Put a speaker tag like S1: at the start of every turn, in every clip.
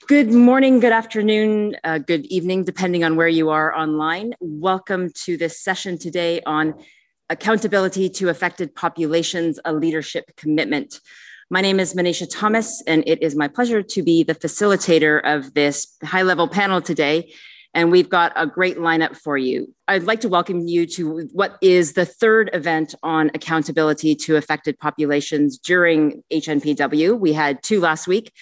S1: Good morning, good afternoon, uh, good evening, depending on where you are online. Welcome to this session today on accountability to affected populations, a leadership commitment. My name is Manisha Thomas, and it is my pleasure to be the facilitator of this high level panel today. And we've got a great lineup for you. I'd like to welcome you to what is the third event on accountability to affected populations during HNPW. We had two last week.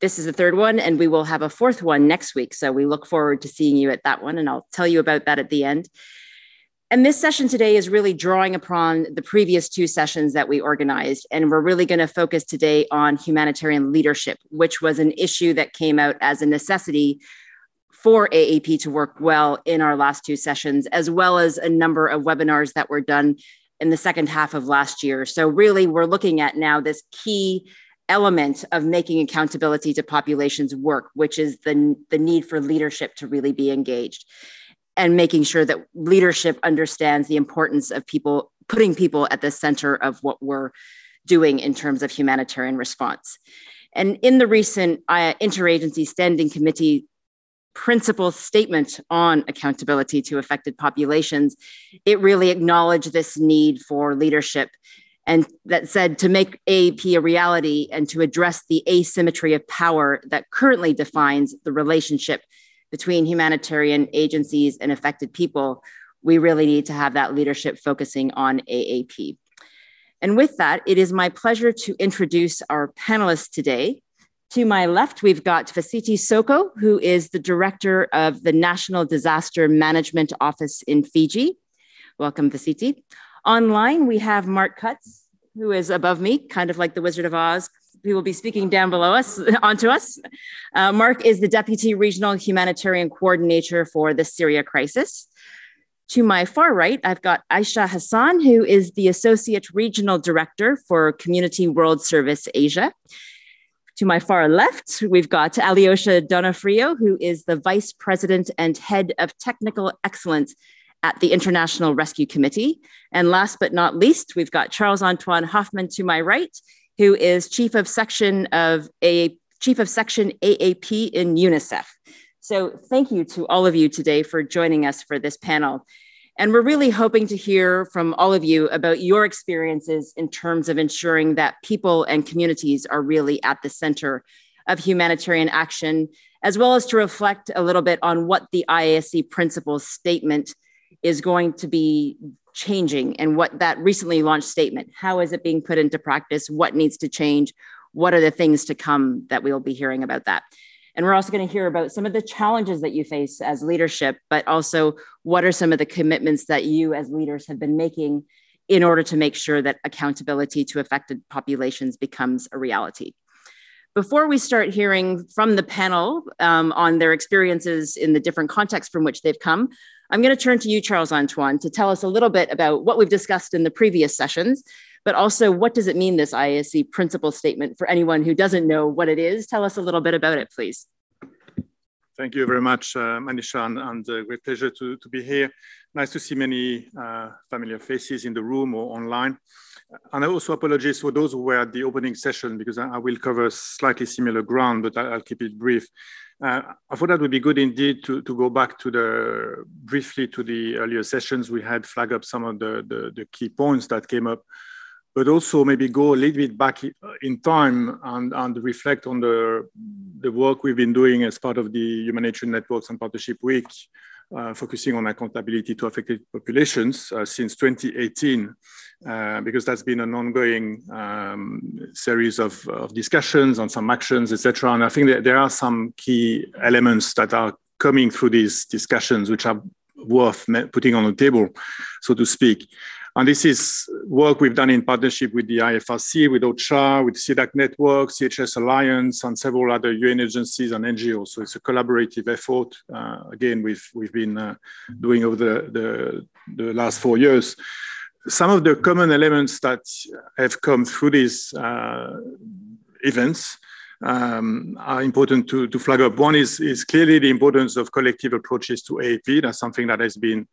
S1: This is the third one, and we will have a fourth one next week. So we look forward to seeing you at that one, and I'll tell you about that at the end. And this session today is really drawing upon the previous two sessions that we organized. And we're really going to focus today on humanitarian leadership, which was an issue that came out as a necessity for AAP to work well in our last two sessions, as well as a number of webinars that were done in the second half of last year. So, really, we're looking at now this key element of making accountability to populations work, which is the, the need for leadership to really be engaged and making sure that leadership understands the importance of people putting people at the center of what we're doing in terms of humanitarian response. And in the recent uh, interagency standing committee principle statement on accountability to affected populations, it really acknowledged this need for leadership and that said to make AAP a reality and to address the asymmetry of power that currently defines the relationship between humanitarian agencies and affected people, we really need to have that leadership focusing on AAP. And with that, it is my pleasure to introduce our panelists today. To my left, we've got Vasiti Soko, who is the director of the National Disaster Management Office in Fiji. Welcome, Vasiti. Online, we have Mark Cutts, who is above me, kind of like the Wizard of Oz, who will be speaking down below us, onto us. Uh, Mark is the Deputy Regional Humanitarian Coordinator for the Syria crisis. To my far right, I've got Aisha Hassan, who is the Associate Regional Director for Community World Service Asia. To my far left, we've got Alyosha Donofrio, who is the Vice President and Head of Technical Excellence at the International Rescue Committee. And last but not least, we've got Charles Antoine Hofmann to my right, who is chief of section of a chief of section AAP in UNICEF. So thank you to all of you today for joining us for this panel. And we're really hoping to hear from all of you about your experiences in terms of ensuring that people and communities are really at the center of humanitarian action, as well as to reflect a little bit on what the IASC principles statement is going to be changing and what that recently launched statement how is it being put into practice? What needs to change? What are the things to come that we'll be hearing about that? And we're also going to hear about some of the challenges that you face as leadership but also what are some of the commitments that you as leaders have been making in order to make sure that accountability to affected populations becomes a reality. Before we start hearing from the panel um, on their experiences in the different contexts from which they've come I'm going to turn to you, Charles Antoine, to tell us a little bit about what we've discussed in the previous sessions, but also what does it mean, this IASC principle statement, for anyone who doesn't know what it is? Tell us a little bit about it, please.
S2: Thank you very much, uh, Manisha, and, and uh, great pleasure to, to be here. Nice to see many uh, familiar faces in the room or online. And I also apologize for those who were at the opening session because I, I will cover slightly similar ground, but I, will keep it brief. Uh, I thought that would be good indeed to, to go back to the briefly to the earlier sessions. We had flag up some of the, the, the key points that came up, but also maybe go a little bit back in time and, and reflect on the, the work we've been doing as part of the Humanitarian Networks and Partnership Week, focusing on accountability to affected populations uh, since 2018. Uh, because that's been an ongoing um, series of, of, discussions on some actions, etc. And I think that there are some key elements that are coming through these discussions, which are worth putting on the table, so to speak. And this is work we've done in partnership with the IFRC, with OCHA, with CDAC Network, CHS Alliance, and several other UN agencies and NGOs. So it's a collaborative effort. Uh, again, we've, we've been uh, doing over the, the, the last four years some of the common elements that have come through these uh, events um, are important to, to, flag up. One is, is clearly the importance of collective approaches to AAP. That's something that has been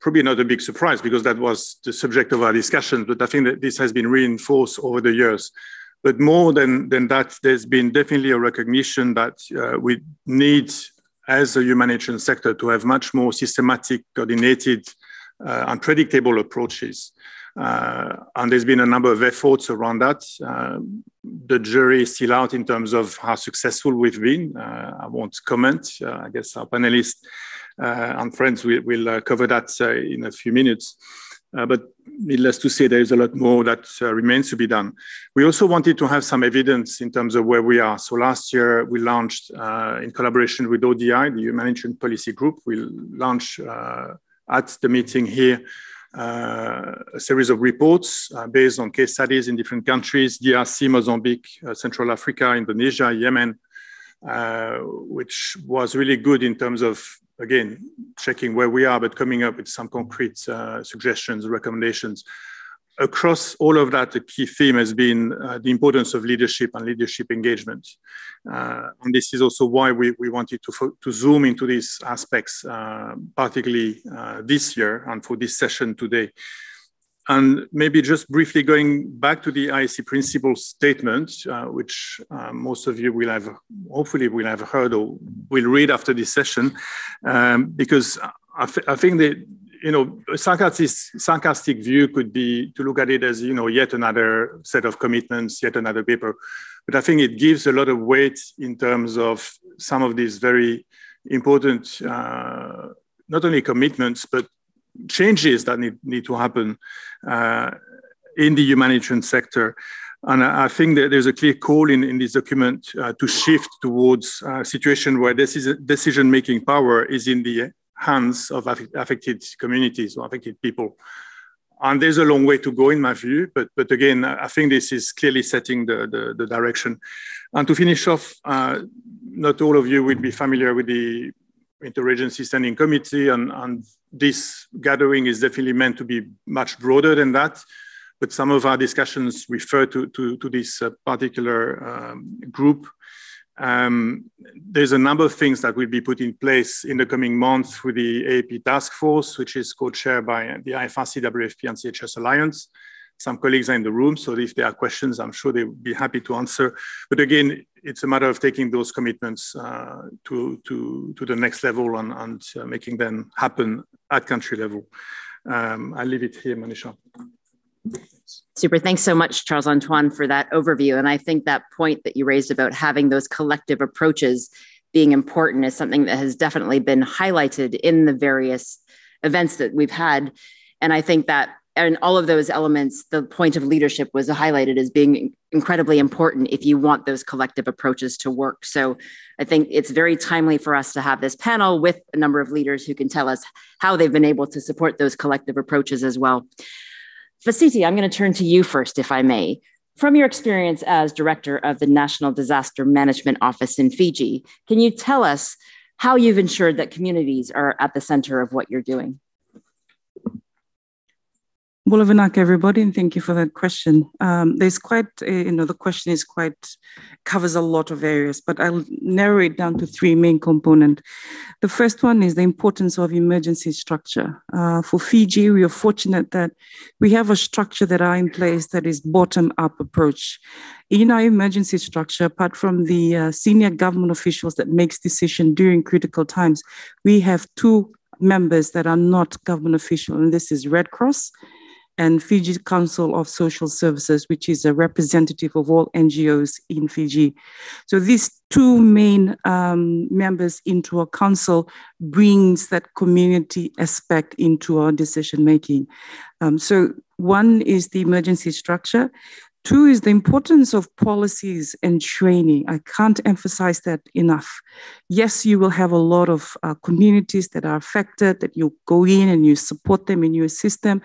S2: probably not a big surprise because that was the subject of our discussion, but I think that this has been reinforced over the years. But more than, than that, there's been definitely a recognition that uh, we need, as a humanitarian sector, to have much more systematic, coordinated, uh, and predictable approaches. Uh, and there's been a number of efforts around that. Uh, the jury is still out in terms of how successful we've been. Uh, I won't comment. Uh, I guess our panelists and friends will, will cover that in a few minutes. Uh, but needless to say, there is a lot more that uh, remains to be done. We also wanted to have some evidence in terms of where we are. So last year, we launched, uh, in collaboration with ODI, the Humanitarian Policy Group, we launched uh, at the meeting here uh, a series of reports uh, based on case studies in different countries, DRC, Mozambique, Central Africa, Indonesia, Yemen, which was really good in terms of again, checking where we are, but coming up with some concrete uh, suggestions, recommendations. Across all of that, the key theme has been uh, the importance of leadership and leadership engagement. Uh, and this is also why we, we wanted to, to zoom into these aspects, uh, particularly uh, this year and for this session today. And maybe just briefly going back to the IASC principle statement, uh, which uh, most of you will have, hopefully will have heard or will read after this session, um, because I, I, think that, you know, a sarcastic, sarcastic view could be to look at it as, you know, yet another set of commitments, yet another paper. But I think it gives a lot of weight in terms of some of these very important, uh, not only commitments, but changes that need, need to happen uh, in the humanitarian sector. And I think that there's a clear call in, in this document uh, to shift towards a situation where this is decision-making power is in the hands of affected communities or affected people. And there's a long way to go in my view, but, but again, I think this is clearly setting the, the, the direction. And to finish off, uh, not all of you will be familiar with the interagency standing committee and, and this gathering is definitely meant to be much broader than that but some of our discussions refer to, to, to this uh, particular um, group. Um, there's a number of things that will be put in place in the coming months through the AAP task force, which is co-chaired by the IFRC, WFP, and CHS Alliance. Some colleagues are in the room, so if there are questions, I'm sure they will be happy to answer. But again, it's a matter of taking those commitments uh, to, to, to the next level and, and uh, making them happen at country level. Um, I'll leave it here, Manisha.
S1: Super. Thanks so much, Charles Antoine, for that overview. And I think that point that you raised about having those collective approaches being important is something that has definitely been highlighted in the various events that we've had. And I think that and all of those elements, the point of leadership was highlighted as being incredibly important if you want those collective approaches to work. So I think it's very timely for us to have this panel with a number of leaders who can tell us how they've been able to support those collective approaches as well. Vasiti, I'm going to turn to you first, if I may. From your experience as director of the National Disaster Management Office in Fiji, can you tell us how you've ensured that communities are at the center of what you're doing?
S3: Bula vinaka, everybody, and thank you for that question. Um, there's quite, a, you know, the question is quite, covers a lot of areas, but I'll narrow it down to three main components. The first one is the importance of emergency structure. Uh, for Fiji, we are fortunate that we have a structure that are in place that is bottom-up approach. In our emergency structure, apart from the uh, senior government officials that makes decision during critical times, we have two members that are not government official, and this is Red Cross and Fiji Council of Social Services, which is a representative of all NGOs in Fiji. So these two main um, members into a council brings that community aspect into our decision making. Um, so one is the emergency structure. Two is the importance of policies and training. I can't emphasize that enough. Yes, you will have a lot of uh, communities that are affected, that you go in and you support them and you assist them.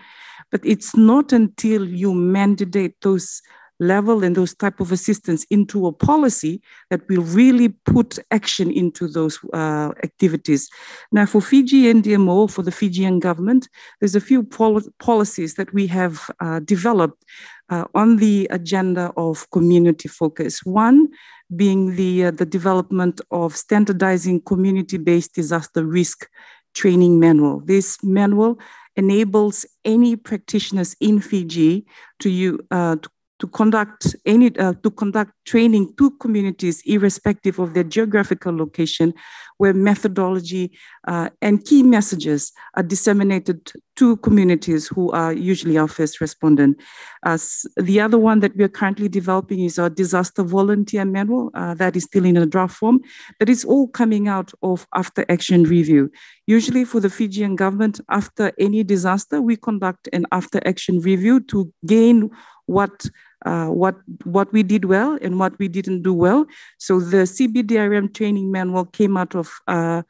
S3: But it's not until you mandate those level and those type of assistance into a policy that will really put action into those uh, activities. Now, for Fiji and DMO, for the Fijian government, there's a few pol policies that we have uh, developed uh, on the agenda of community focus. One being the, uh, the development of standardizing community-based disaster risk training manual. This manual enables any practitioners in Fiji to, uh, to to conduct any uh, to conduct training to communities irrespective of their geographical location where methodology uh, and key messages are disseminated to communities who are usually our first respondent. Uh, the other one that we are currently developing is our disaster volunteer manual uh, that is still in a draft form, that is all coming out of after action review. Usually for the Fijian government, after any disaster, we conduct an after action review to gain what uh, what what we did well and what we didn't do well. So the CBDRM training manual came out of uh,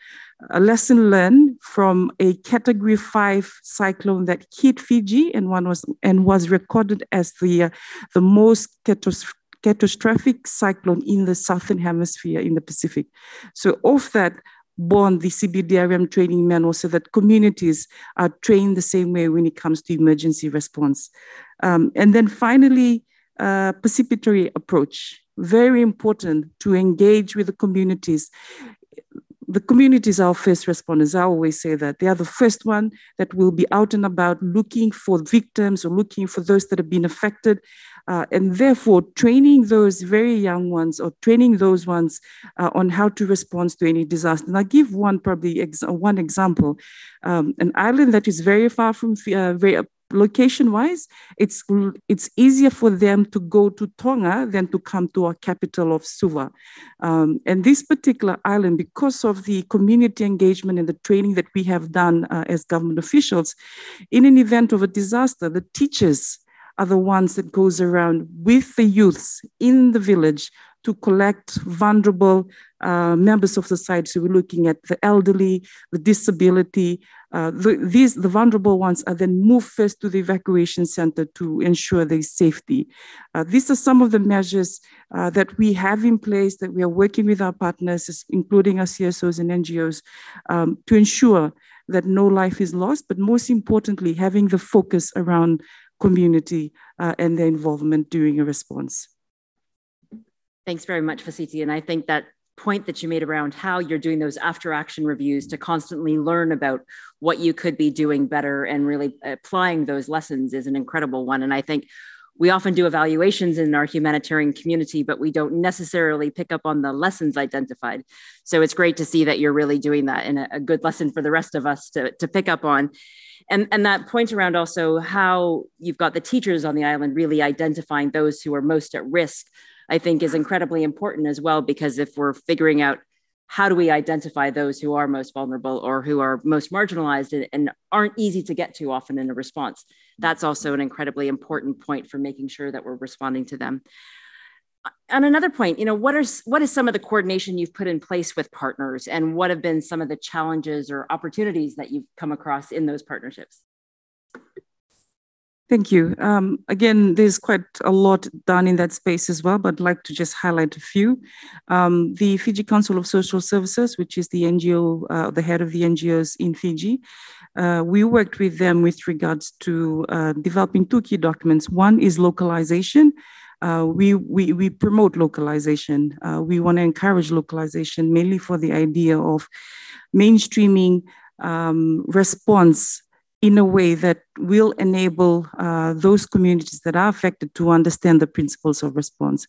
S3: a lesson learned from a Category Five cyclone that hit Fiji and one was and was recorded as the uh, the most catastrophic cyclone in the southern hemisphere in the Pacific. So of that born the CBDRM training manual so that communities are trained the same way when it comes to emergency response. Um, and then finally, uh, participatory approach, very important to engage with the communities. The communities are first responders. I always say that they are the first one that will be out and about looking for victims or looking for those that have been affected. Uh, and therefore, training those very young ones or training those ones uh, on how to respond to any disaster. And I'll give one probably ex one example. Um, an island that is very far from, uh, very location wise, it's, it's easier for them to go to Tonga than to come to our capital of Suva. Um, and this particular island, because of the community engagement and the training that we have done uh, as government officials, in an event of a disaster, the teachers are the ones that goes around with the youths in the village to collect vulnerable uh, members of society. So we're looking at the elderly, the disability. Uh, the, these, the vulnerable ones are then moved first to the evacuation center to ensure their safety. Uh, these are some of the measures uh, that we have in place that we are working with our partners, including our CSOs and NGOs, um, to ensure that no life is lost, but most importantly, having the focus around community uh, and their involvement during a response.
S1: Thanks very much, Vasiti. And I think that point that you made around how you're doing those after action reviews to constantly learn about what you could be doing better and really applying those lessons is an incredible one. And I think we often do evaluations in our humanitarian community, but we don't necessarily pick up on the lessons identified. So it's great to see that you're really doing that and a, good lesson for the rest of us to, to pick up on. And, and that point around also how you've got the teachers on the island really identifying those who are most at risk I think is incredibly important as well, because if we're figuring out how do we identify those who are most vulnerable or who are most marginalized and, aren't easy to get to often in a response, that's also an incredibly important point for making sure that we're responding to them. On another point, you know, what are what is some of the coordination you've put in place with partners, and what have been some of the challenges or opportunities that you've come across in those partnerships?
S3: Thank you. Um, again, there's quite a lot done in that space as well, but I'd like to just highlight a few. Um, the Fiji Council of Social Services, which is the NGO, uh, the head of the NGOs in Fiji, uh, we worked with them with regards to uh, developing two key documents. One is localization. Uh, we, we, we promote localization. Uh, we want to encourage localization mainly for the idea of mainstreaming um, response in a way that will enable uh, those communities that are affected to understand the principles of response.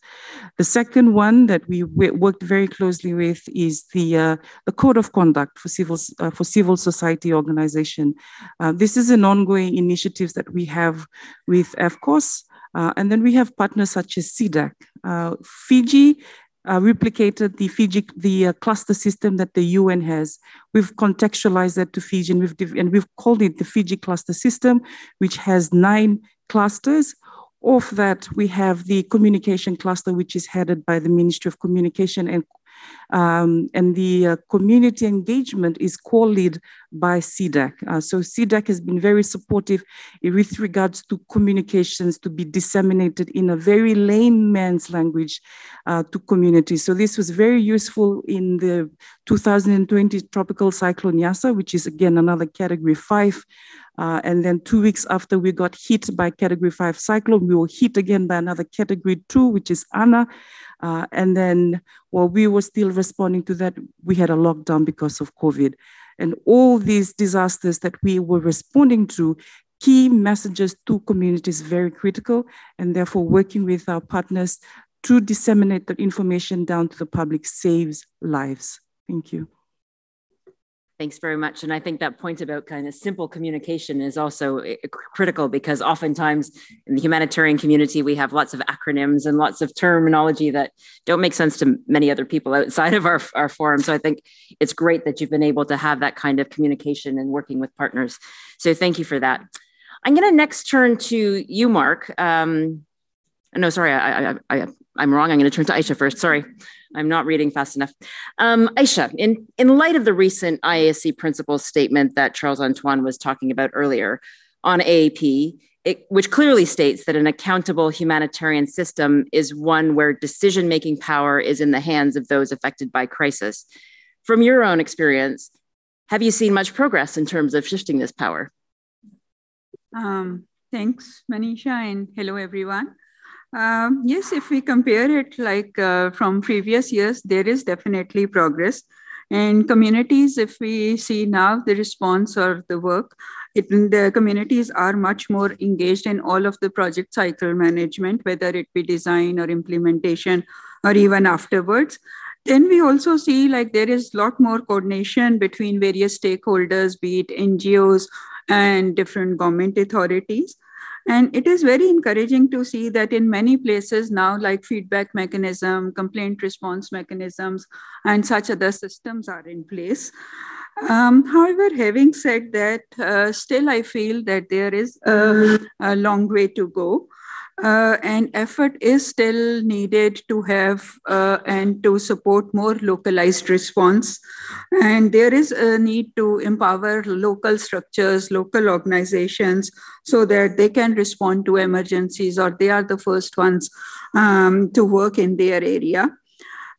S3: The second one that we worked very closely with is the, uh, the code of conduct for civil, uh, for civil society organization. Uh, this is an ongoing initiative that we have with FCOSS, uh, and then we have partners such as CDAC. Uh, Fiji uh, replicated the Fiji the uh, cluster system that the UN has. We've contextualized that to Fiji, and we've and we've called it the Fiji cluster system, which has nine clusters. Of that, we have the communication cluster, which is headed by the Ministry of Communication and um, and the uh, community engagement is co-led by CDAC. Uh, so CDAC has been very supportive with regards to communications to be disseminated in a very layman's language uh, to communities. So this was very useful in the 2020 tropical cyclone Yasa, which is again another category five. Uh, and then two weeks after we got hit by category five cyclone, we were hit again by another category two, which is Ana. Uh, and then while we were still responding to that, we had a lockdown because of COVID. And all these disasters that we were responding to key messages to communities very critical, and therefore working with our partners to disseminate that information down to the public saves lives. Thank you.
S1: Thanks very much. And I think that point about kind of simple communication is also eh, critical because oftentimes in the humanitarian community, we have lots of acronyms and lots of terminology that don't make sense to many other people outside of our, our forum. So I think it's great that you've been able to have that kind of communication and working with partners. So thank you for that. I'm going to next turn to you, Mark. Um, no, sorry, I, I, I, I'm wrong. I'm going to turn to Aisha first. Sorry. I'm not reading fast enough. Um, Aisha, in, in light of the recent IASC principles statement that Charles Antoine was talking about earlier on AAP, it, which clearly states that an accountable humanitarian system is one where decision making power is in the hands of those affected by crisis. From your own experience, have you seen much progress in terms of shifting this power?
S4: Um, thanks, Manisha, and hello, everyone. Um, yes, if we compare it like uh, from previous years, there is definitely progress. And communities, if we see now the response or the work, it, the communities are much more engaged in all of the project cycle management, whether it be design or implementation or even afterwards. Then we also see like there is a lot more coordination between various stakeholders, be it NGOs and different government authorities. And it is very encouraging to see that in many places now, like feedback mechanism, complaint response mechanisms, and such other systems are in place. Um, however, having said that, uh, still I feel that there is a, a long way to go uh, and effort is still needed to have uh, and to support more localized response. And there is a need to empower local structures, local organizations, so that they can respond to emergencies or they are the first ones um, to work in their area.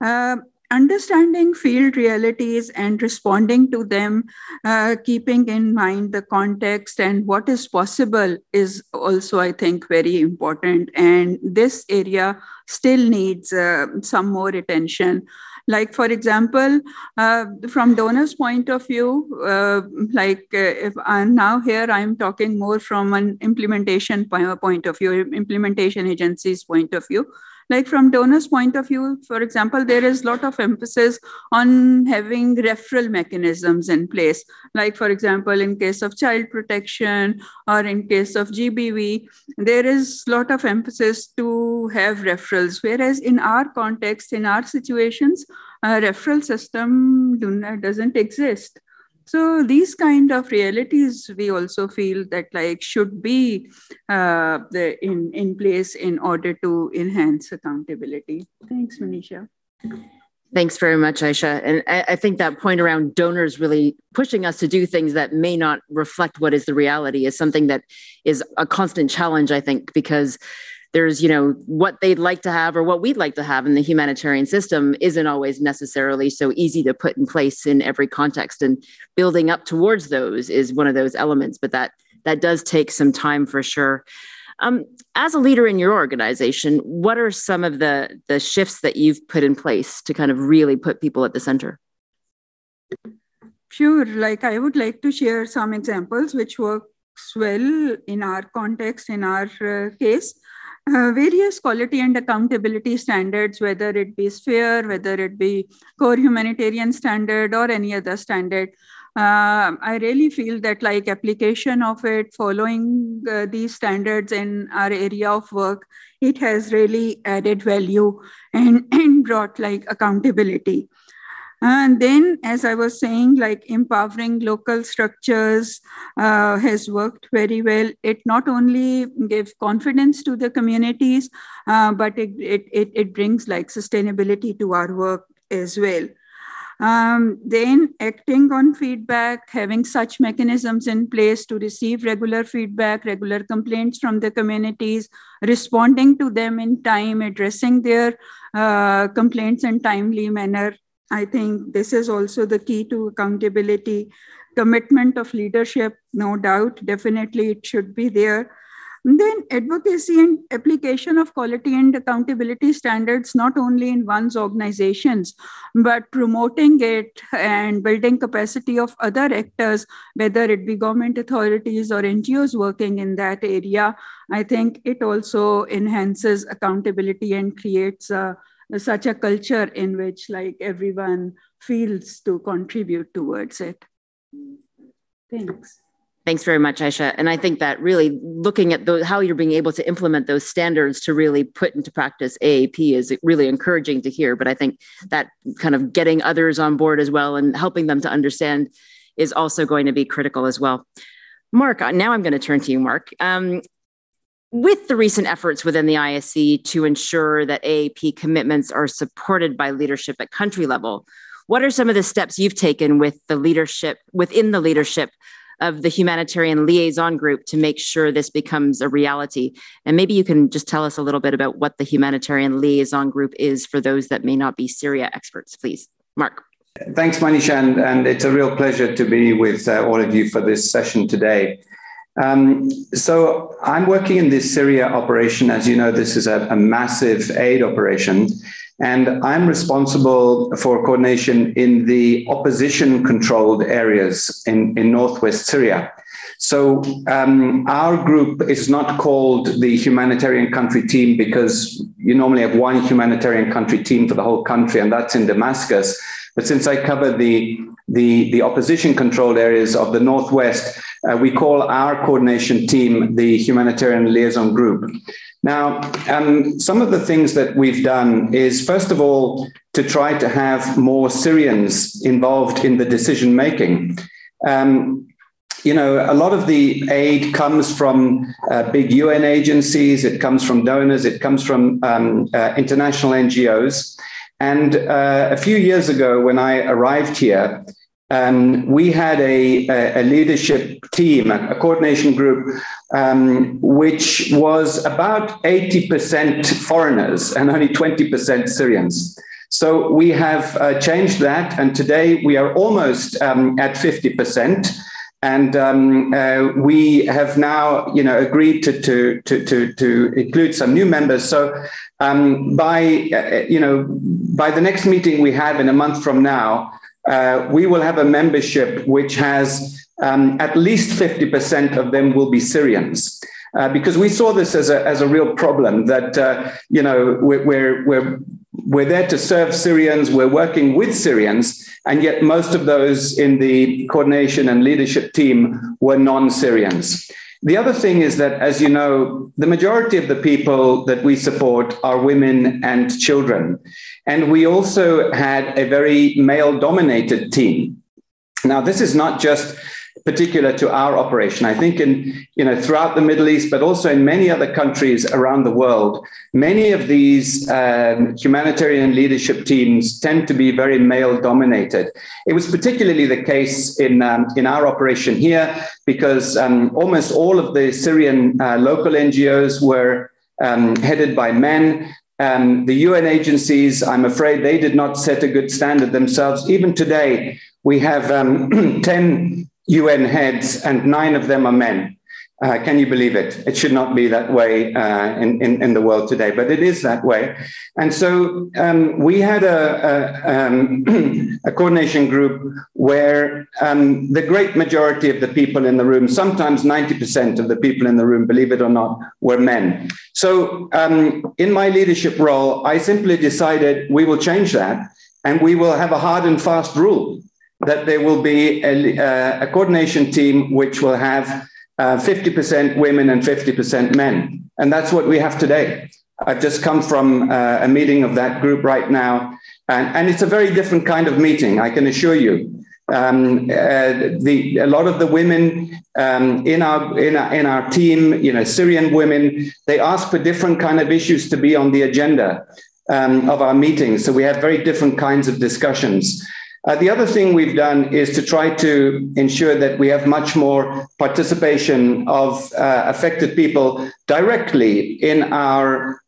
S4: Uh, understanding field realities and responding to them, uh, keeping in mind the context and what is possible is also, I think, very important. And this area still needs uh, some more attention. Like, for example, uh, from donors' point of view, uh, like uh, if I'm now here, I'm talking more from an implementation point of view, implementation agency's point of view like from donors point of view for example there is a lot of emphasis on having referral mechanisms in place. Like for example in case of child protection or in case of gbv there is a lot of emphasis to have referrals. Whereas in our context in our situations a referral system doesn't exist so these kind of realities we also feel that like should be uh, the, in, in place in order to enhance accountability. Thanks, Manisha.
S1: Thanks very much, Aisha. And I, I, think that point around donors really pushing us to do things that may not reflect what is the reality is something that is a constant challenge, I think, because there's you know what they'd like to have or what we'd like to have in the humanitarian system isn't always necessarily so easy to put in place in every context. And building up towards those is one of those elements but that that does take some time for sure. Um, as a leader in your organization what are some of the the shifts that you've put in place to kind of really put people at the center?
S4: Sure. Like i would like to share some examples which works well in our context in our uh, case uh, various quality and accountability standards, whether it be SPHERE, whether it be core humanitarian standard or any other standard. Uh, I really feel that like application of it, following uh, these standards in our area of work, it has really added value and, and brought like accountability. And then, as I was saying, like empowering local structures uh, has worked very well. It not only gives confidence to the communities, uh, but it, it, it, brings like sustainability to our work as well. Um, then acting on feedback, having such mechanisms in place to receive regular feedback, regular complaints from the communities, responding to them in time, addressing their uh, complaints in timely manner I think this is also the key to accountability. Commitment of leadership, no doubt, definitely it should be there. And then advocacy and application of quality and accountability standards, not only in one's organizations, but promoting it and building capacity of other actors, whether it be government authorities or NGOs working in that area. I think it also enhances accountability and creates a, such a culture in which like everyone feels to contribute towards it. Thanks.
S1: Thanks very much, Aisha. And I think that really looking at how you're being able to implement those standards to really put into practice AAP is really encouraging to hear. But I think that kind of getting others on board as well and helping them to understand is also going to be critical as well. Mark, now I'm going to turn to you, Mark. Um, with the recent efforts within the IASC to ensure that AAP commitments are supported by leadership at country level, what are some of the steps you've taken with the leadership within the leadership of the humanitarian liaison group to make sure this becomes a reality. And maybe you can just tell us a little bit about what the humanitarian liaison group is for those that may not be Syria experts, please. Mark.
S5: Thanks, Manisha, and, and it's a real pleasure to be with uh, all of you for this session today. Um, so I'm working in this Syria operation. As you know, this is a, a massive aid operation. And I'm responsible for coordination in the opposition controlled areas in, in northwest Syria. So um, our group is not called the humanitarian country team because you normally have one humanitarian country team for the whole country, and that's in Damascus. But since I cover the the, the opposition controlled areas of the northwest, uh, we call our coordination team the humanitarian liaison group. Now, um, some of the things that we've done is, first of all, to try to have more Syrians involved in the decision making. Um, you know, a lot of the aid comes from uh, big UN agencies, it comes from donors, it comes from um, uh, international NGOs. And uh, a few years ago, when I arrived here, um, we had a, a, leadership team, a, coordination group, um, which was about 80% foreigners and only 20% Syrians. So we have uh, changed that, and today we are almost um, at 50%. And um, uh, we have now, you know, agreed to, to, to, to, to include some new members. So um, by, uh, you know, by the next meeting we have in a month from now, uh, we will have a membership which has um, at least 50% of them will be Syrians. Uh, because we saw this as a, as a real problem that, uh, you know, we're, we're, we're, we're there to serve Syrians, we're working with Syrians, and yet most of those in the coordination and leadership team were non Syrians. The other thing is that, as you know, the majority of the people that we support are women and children. And we also had a very male dominated team. Now, this is not just particular to our operation. I think in you know throughout the Middle East, but also in many other countries around the world, many of these um, humanitarian leadership teams tend to be very male dominated. It was particularly the case in um, in our operation here because um, almost all of the Syrian uh, local NGOs were um, headed by men. Um, the UN agencies, I'm afraid, they did not set a good standard themselves. Even today, we have um, 10 UN heads, and nine of them are men. Uh, can you believe it? It should not be that way uh, in, in, in, the world today, but it is that way. And so um, we had a, a, um, a, coordination group where um, the great majority of the people in the room, sometimes 90% of the people in the room, believe it or not, were men. So um, in my leadership role, I simply decided we will change that and we will have a hard and fast rule that there will be a, uh, a coordination team which will have uh, 50% women and 50% men. And that's what we have today. I've just come from uh, a meeting of that group right now. And, and it's a very different kind of meeting, I can assure you. Um, uh, the, a lot of the women um, in, our, in, our, in our team, you know, Syrian women, they ask for different kind of issues to be on the agenda um, of our meetings. So we have very different kinds of discussions. Uh, the other thing we've done is to try to ensure that we have much more participation of uh, affected people directly in our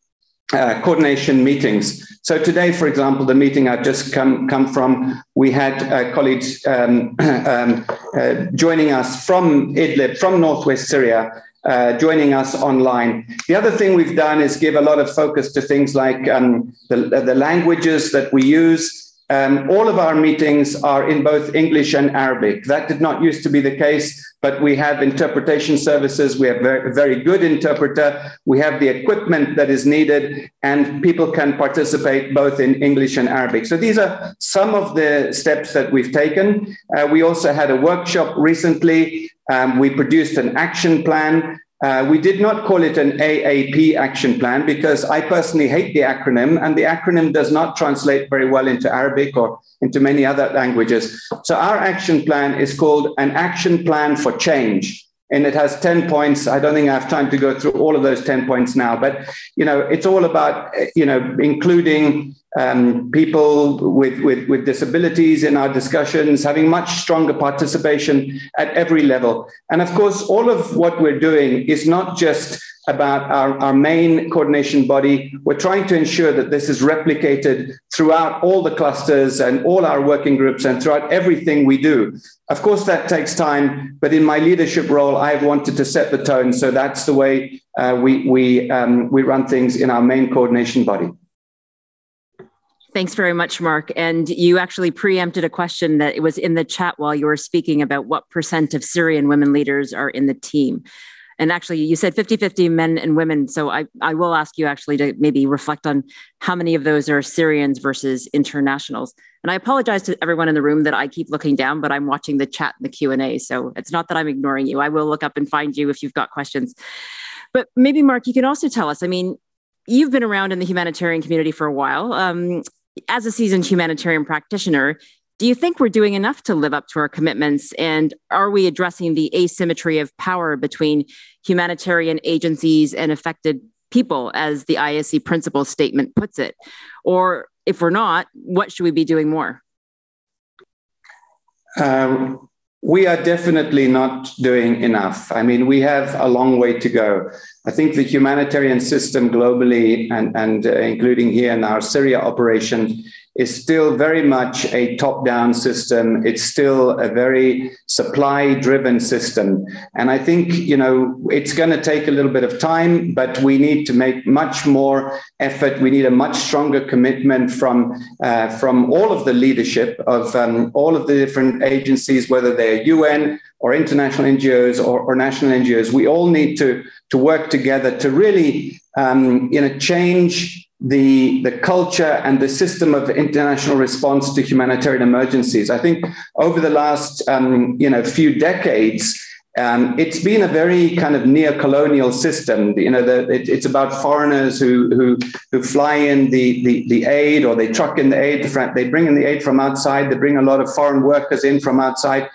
S5: uh, coordination meetings. So today, for example, the meeting I've just come, come from, we had uh, colleagues um, um, uh, joining us from Idlib, from northwest Syria, uh, joining us online. The other thing we've done is give a lot of focus to things like um, the, the languages that we use. Um, all of our meetings are in both English and Arabic. That did not used to be the case, but we have interpretation services. We have a very good interpreter. We have the equipment that is needed, and people can participate both in English and Arabic. So these are some of the steps that we've taken. Uh, we also had a workshop recently. Um, we produced an action plan uh, we did not call it an AAP action plan because I personally hate the acronym, and the acronym does not translate very well into Arabic or into many other languages. So, our action plan is called an action plan for change and it has 10 points i don't think i have time to go through all of those 10 points now but you know it's all about you know including um, people with, with, with disabilities in our discussions having much stronger participation at every level and of course all of what we're doing is not just about our, our main coordination body. We're trying to ensure that this is replicated throughout all the clusters and all our working groups and throughout everything we do. Of course, that takes time, but in my leadership role, I've wanted to set the tone. So that's the way uh, we, we, um, we run things in our main coordination body.
S1: Thanks very much, Mark. And you actually preempted a question that was in the chat while you were speaking about what percent of Syrian women leaders are in the team. And actually you said 50-50 men and women. So I, I will ask you actually to maybe reflect on how many of those are syrians versus internationals. And i apologize to everyone in the room that i keep looking down but i'm watching the chat and the q&a so it's not that i'm ignoring you. I will look up and find you if you've got questions. But maybe mark you can also tell us i mean you've been around in the humanitarian community for a while. Um, as a seasoned humanitarian practitioner do you think we're doing enough to live up to our commitments? And are we addressing the asymmetry of power between humanitarian agencies and affected people, as the IASC principle statement puts it? Or if we're not, what should we be doing more?
S5: Um, we are definitely not doing enough. I mean, we have a long way to go. I think the humanitarian system globally, and, and uh, including here in our Syria operation, is still very much a top down system. It's still a very supply driven system. And I think, you know, it's going to take a little bit of time, but we need to make much more effort. We need a much stronger commitment from, uh, from all of the leadership of um, all of the different agencies, whether they're UN or international NGOs or, or national NGOs. We all need to, to work together to really, um, you know, change the, the culture and the system of international response to humanitarian emergencies. I think over the last um, you know few decades, um, it's been a very kind of neo-colonial system. You know, the, it, it's about foreigners who who who fly in the, the the aid or they truck in the aid. They bring in the aid from outside. They bring a lot of foreign workers in from outside,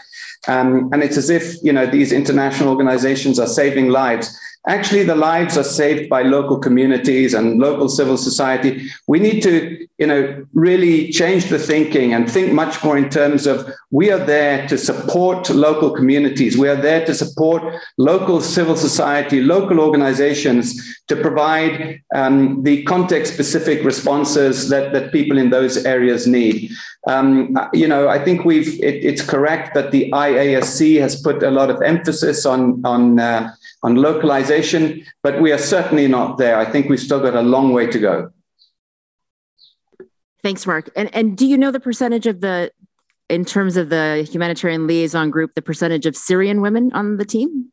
S5: um, and it's as if you know these international organizations are saving lives. Actually, the lives are saved by local communities and local civil society. We need to, you know, really change the thinking and think much more in terms of we are there to support local communities. We are there to support local civil society, local organizations to provide um, the context-specific responses that, that people in those areas need. Um, you know, I think we've. It, it's correct that the IASC has put a lot of emphasis on on. Uh, on localization, but we are certainly not there. I think we've still got a long way to go.
S1: Thanks, Mark. And, and do you know the percentage of the, in terms of the humanitarian liaison group, the percentage of Syrian women on the team?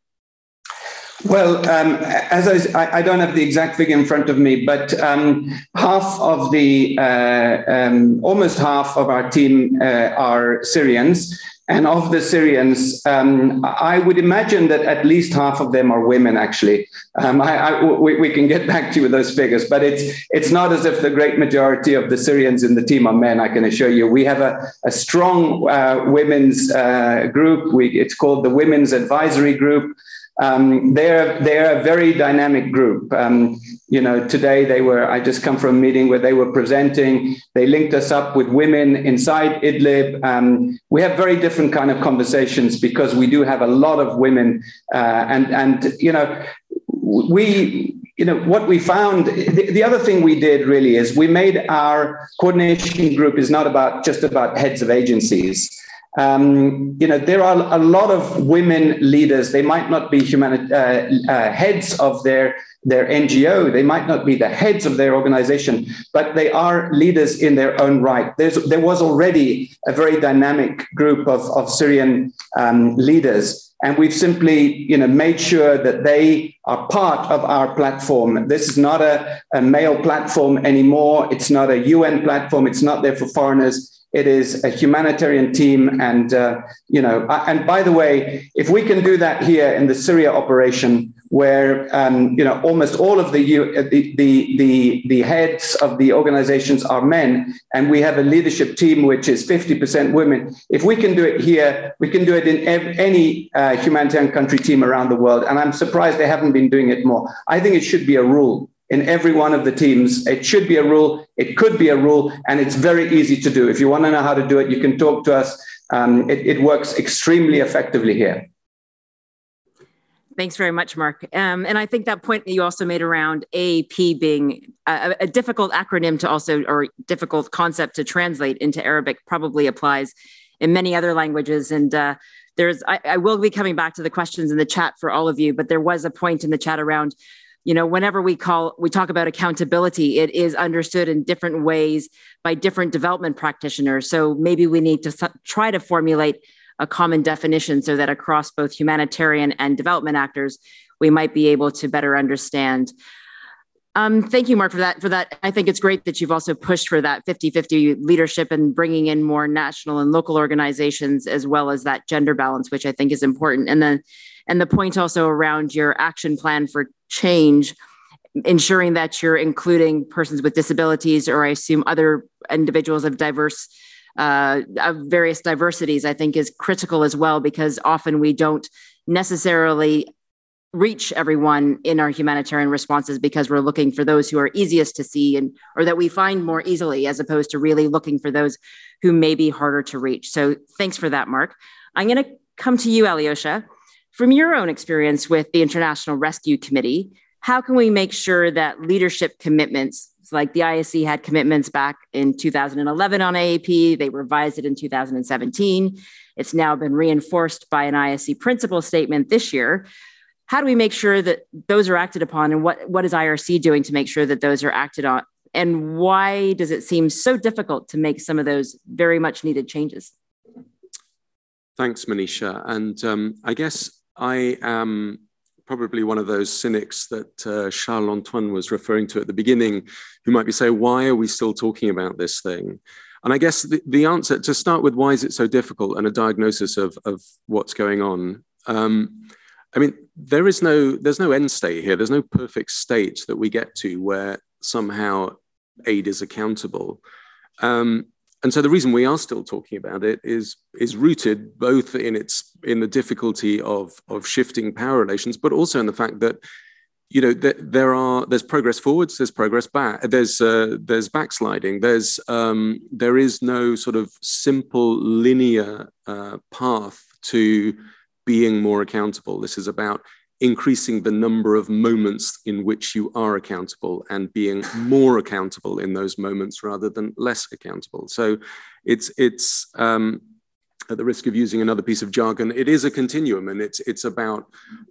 S5: Well, um, as I, I, don't have the exact figure in front of me, but um, half of the, uh, um, almost half of our team uh, are Syrians. And of the Syrians, um, I would imagine that at least half of them are women, actually. Um, I, I, we, we, can get back to you with those figures, but it's, it's not as if the great majority of the Syrians in the team are men, I can assure you. We have a, a strong uh, women's uh, group. We, it's called the Women's Advisory Group. Um, they're they're a very dynamic group. Um, you know, today they were. I just come from a meeting where they were presenting. They linked us up with women inside Idlib. Um, we have very different kind of conversations because we do have a lot of women, uh, and and you know, we you know what we found the, the, other thing we did really is we made our coordination group is not about just about heads of agencies Um, you know, there are a lot of women leaders. They might not be human, uh, uh, heads of their their NGO. They might not be the heads of their organization, but they are leaders in their own right. There's, there was already a very dynamic group of, of Syrian um, leaders, and we've simply, you know, made sure that they are part of our platform. This is not a, a male platform anymore. It's not a UN platform. It's not there for foreigners. It is a humanitarian team, and uh, you know. And by the way, if we can do that here in the Syria operation, where um, you know almost all of the, the the the the heads of the organizations are men, and we have a leadership team which is fifty percent women. If we can do it here, we can do it in any uh, humanitarian country team around the world. And I'm surprised they haven't been doing it more. I think it should be a rule in every one of the teams. It should be a rule. It could be a rule, and it's very easy to do. If you want to know how to do it, you can talk to us. Um, it, it, works extremely effectively here.
S1: Thanks very much, Mark. Um, and I think that point that you also made around AAP being a, a difficult acronym to also, or difficult concept to translate into Arabic, probably applies in many other languages. And uh, there's, I, I will be coming back to the questions in the chat for all of you, but there was a point in the chat around you know whenever we call we talk about accountability it is understood in different ways by different development practitioners. So maybe we need to try to formulate a common definition so that across both humanitarian and development actors we might be able to better understand. Um, thank you mark for that for that. I think it's great that you've also pushed for that 50-50 leadership and bringing in more national and local organizations as well as that gender balance which i think is important. And then and the point also around your action plan for change ensuring that you're including persons with disabilities or i assume other individuals of diverse uh, of various diversities i think is critical as well because often we don't necessarily reach everyone in our humanitarian responses because we're looking for those who are easiest to see and or that we find more easily as opposed to really looking for those who may be harder to reach. So thanks for that mark. I'm going to come to you alyosha from your own experience with the International Rescue Committee, how can we make sure that leadership commitments, like the IASC had commitments back in 2011 on AAP, they revised it in 2017. It's now been reinforced by an IASC principle statement this year. How do we make sure that those are acted upon, and what, what is IRC doing to make sure that those are acted on? And why does it seem so difficult to make some of those very much needed changes?
S6: Thanks, Manisha. And um, I guess I am probably one of those cynics that uh, Charles Antoine was referring to at the beginning, who might be saying, why are we still talking about this thing? And I guess the, the answer to start with, why is it so difficult and a diagnosis of, of what's going on? Um, I mean, there is no, there's no end state here. There's no perfect state that we get to where somehow aid is accountable. Um, and so the reason we are still talking about it is is rooted both in its in the difficulty of of shifting power relations, but also in the fact that you know there, there are there's progress forwards, there's progress back, there's uh, there's backsliding, there's um, there is no sort of simple linear uh, path to being more accountable. This is about increasing the number of moments in which you are accountable and being more accountable in those moments rather than less accountable. So it's it's um, at the risk of using another piece of jargon, it is a continuum, and it's it's about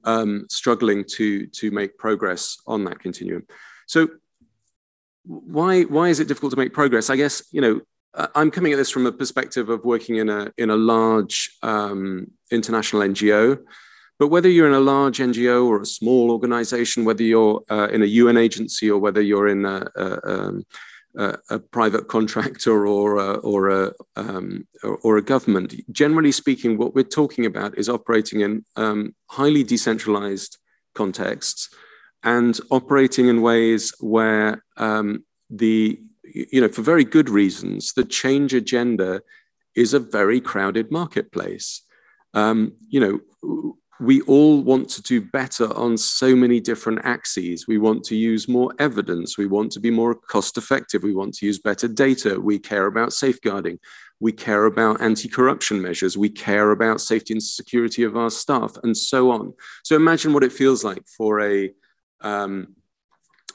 S6: um, struggling to to make progress on that continuum. So why why is it difficult to make progress? I guess you know I'm coming at this from a perspective of working in a in a large um, international NGO. But whether you're in a large NGO or a small organization, whether you're uh, in a UN agency or whether you're in a, a, um, a, a private contractor or a, or a um, or, or, a government, generally speaking, what we're talking about is operating in um, highly decentralized contexts and operating in ways where um, the you know for very good reasons the change agenda is a very crowded marketplace. Um, you know we all want to do better on so many different axes. We want to use more evidence. We want to be more cost effective. We want to use better data. We care about safeguarding. We care about anti corruption measures. We care about safety and security of our staff, and so on. So imagine what it feels like for a um,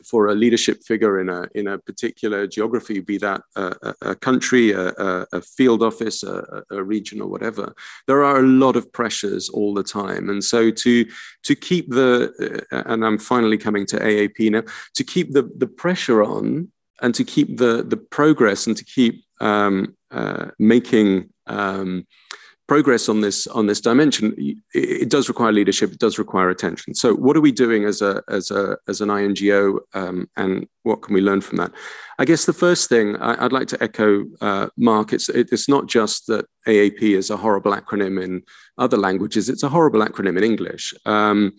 S6: for a leadership figure in a in a particular geography, be that a, a country, a, a, field office, a, a, region, or whatever. There are a lot of pressures all the time, and so to to keep the uh, and I'm finally coming to AAP now to keep the the pressure on and to keep the the progress and to keep um, uh, making um, progress on this on this dimension, it, it, does require leadership. It does require attention. So, what are we doing as a as a as an INGO, um, and what can we learn from that? I guess the first thing I, would like to echo, uh, Mark. It's it, it's not just that AAP is a horrible acronym in other languages. It's a horrible acronym in English. Um,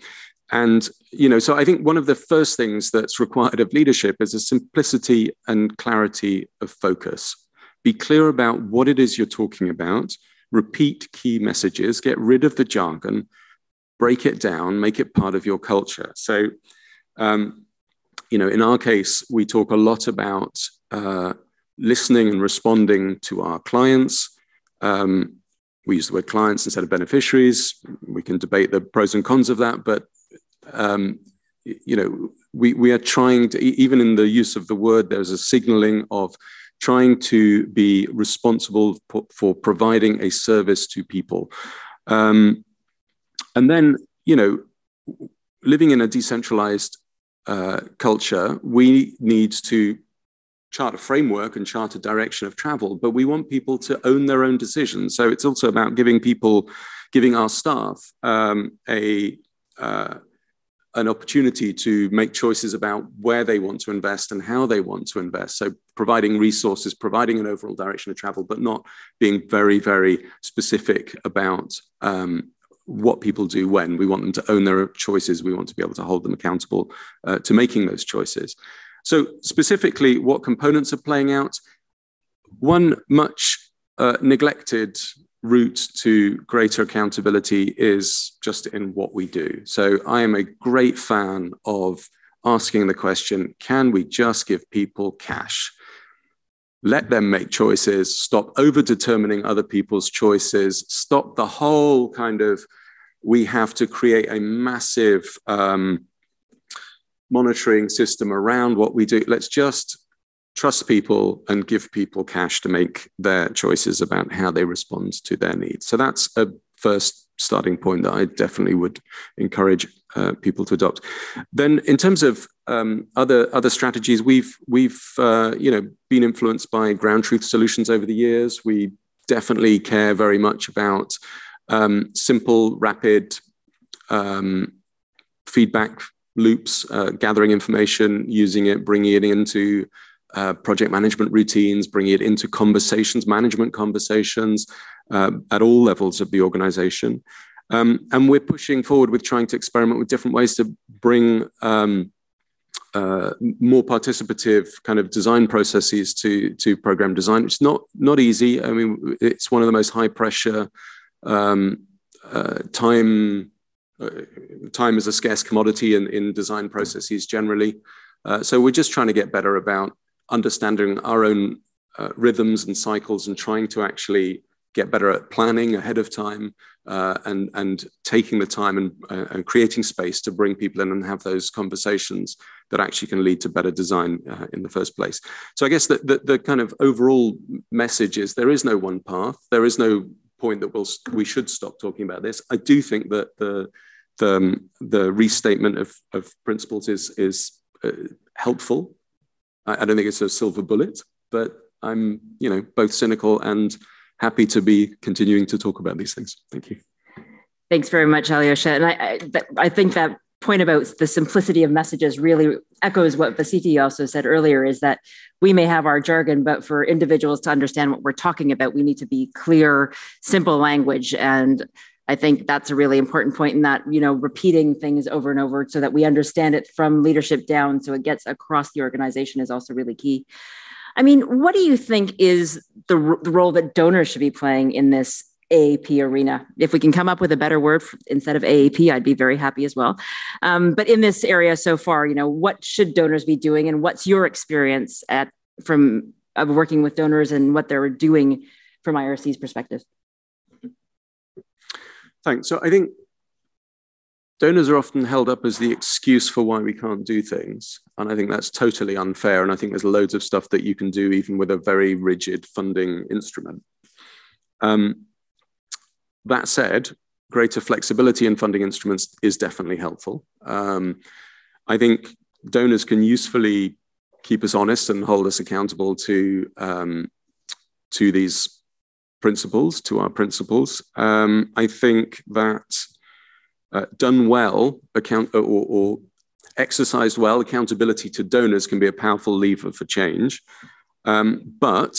S6: and you know, so I think one of the first things that's required of leadership is a simplicity and clarity of focus. Be clear about what it is you're talking about repeat key messages, get rid of the jargon, break it down, make it part of your culture. So, um, you know, in our case, we talk a lot about uh, listening and responding to our clients. Um, we use the word clients instead of beneficiaries. We can debate the pros and cons of that, but um, you know, we, we are trying to, even in the use of the word, there's a signaling of trying to be responsible for, providing a service to people. Um, and then, you know, living in a decentralized uh, culture, we need to chart a framework and chart a direction of travel, but we want people to own their own decisions. So it's also about giving people, giving our staff um, a uh, an opportunity to make choices about where they want to invest and how they want to invest. So, providing resources, providing an overall direction of travel, but not being very, very specific about um, what people do when. We want them to own their choices. We want to be able to hold them accountable uh, to making those choices. So, specifically, what components are playing out? One much uh, neglected route to greater accountability is just in what we do. So I am a great fan of asking the question can we just give people cash? Let them make choices, stop over determining other people's choices, stop the whole kind of we have to create a massive um, monitoring system around what we do. Let's just trust people and give people cash to make their choices about how they respond to their needs. So that's a first starting point that I definitely would encourage uh, people to adopt. Then, in terms of um, other other strategies, we've we've uh, you know been influenced by ground truth solutions over the years. We definitely care very much about um, simple, rapid um, feedback loops, uh, gathering information, using it, bringing it into uh, project management routines, bringing it into conversations, management conversations uh, at all levels of the organization. Um, and we're pushing forward with trying to experiment with different ways to bring um, uh, more participative kind of design processes to, to program design. It's not, not easy. I mean, it's one of the most high pressure um, uh, time. Uh, time is a scarce commodity in, in design processes generally. Uh, so we're just trying to get better about understanding our own uh, rhythms and cycles and trying to actually get better at planning ahead of time uh, and, and taking the time and, uh, and creating space to bring people in and have those conversations that actually can lead to better design uh, in the first place. So I guess the, the, the, kind of overall message is there is no one path. There is no point that we'll, we should stop talking about this. I do think that the, the, um, the restatement of, of principles is, is uh, helpful I, don't think it's a silver bullet, but I'm, you know, both cynical and happy to be continuing to talk about these things. Thank you.
S1: Thanks very much, Alyosha. And I, I, I think that point about the simplicity of messages really echoes what Vasiti also said earlier is that we may have our jargon, but for individuals to understand what we're talking about, we need to be clear, simple language. And I think that's a really important point in that, you know, repeating things over and over so that we understand it from leadership down so it gets across the organization is also really key. I mean, what do you think is the, the role that donors should be playing in this AAP arena? If we can come up with a better word for, instead of AAP, I'd be very happy as well. Um, but in this area so far, you know, what should donors be doing and what's your experience at from of working with donors and what they're doing from IRC's perspective?
S6: Thanks. So I think donors are often held up as the excuse for why we can't do things. And I think that's totally unfair. And I think there's loads of stuff that you can do even with a very rigid funding instrument. Um, that said, greater flexibility in funding instruments is definitely helpful. Um, I think donors can usefully keep us honest and hold us accountable to, um, to these principles, to our principles. Um, I think that uh, done well, account or, or exercised well, accountability to donors can be a powerful lever for change. Um, but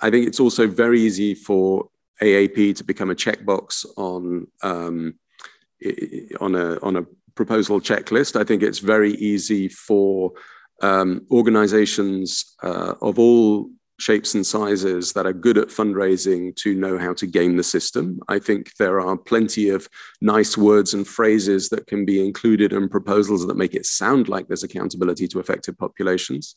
S6: I think it's also very easy for AAP to become a checkbox on um, on a on a proposal checklist. I think it's very easy for um, organizations uh, of all shapes and sizes that are good at fundraising to know how to game the system. I think there are plenty of nice words and phrases that can be included in proposals that make it sound like there's accountability to affected populations.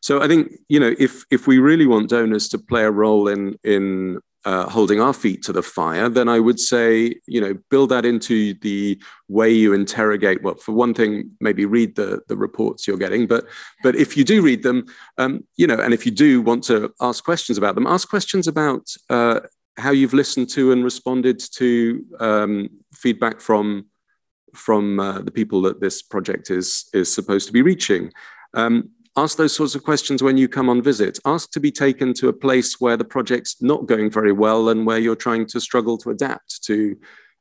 S6: So I think you know if if we really want donors to play a role in in uh, holding our feet to the fire, then I would say you know build that into the way you interrogate. Well, for one thing, maybe read the the reports you're getting, but but if you do read them, um, you know, and if you do want to ask questions about them, ask questions about uh, how you've listened to and responded to um, feedback from from uh, the people that this project is is supposed to be reaching. Um, Ask those sorts of questions when you come on visit. Ask to be taken to a place where the project's not going very well and where you're trying to struggle to adapt to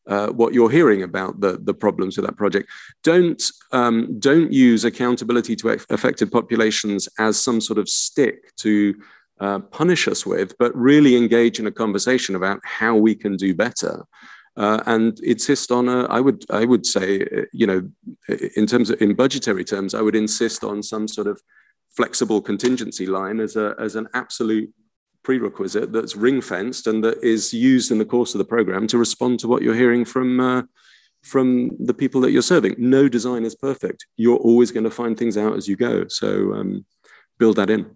S6: uh, what you're hearing about the, the problems with that project. Don't, um, don't use accountability to affected populations as some sort of stick to uh, punish us with, but really engage in a conversation about how we can do better. Uh, and insist on a, I would, I would say, uh, you know, in terms of, in budgetary terms, I would insist on some sort of flexible contingency line as, a, as an absolute prerequisite that's ring fenced and that is used in the course of the program to respond to what you're hearing from uh, from the people that you're serving. No design is perfect. You're always going to find things out as you go. So um, build that in.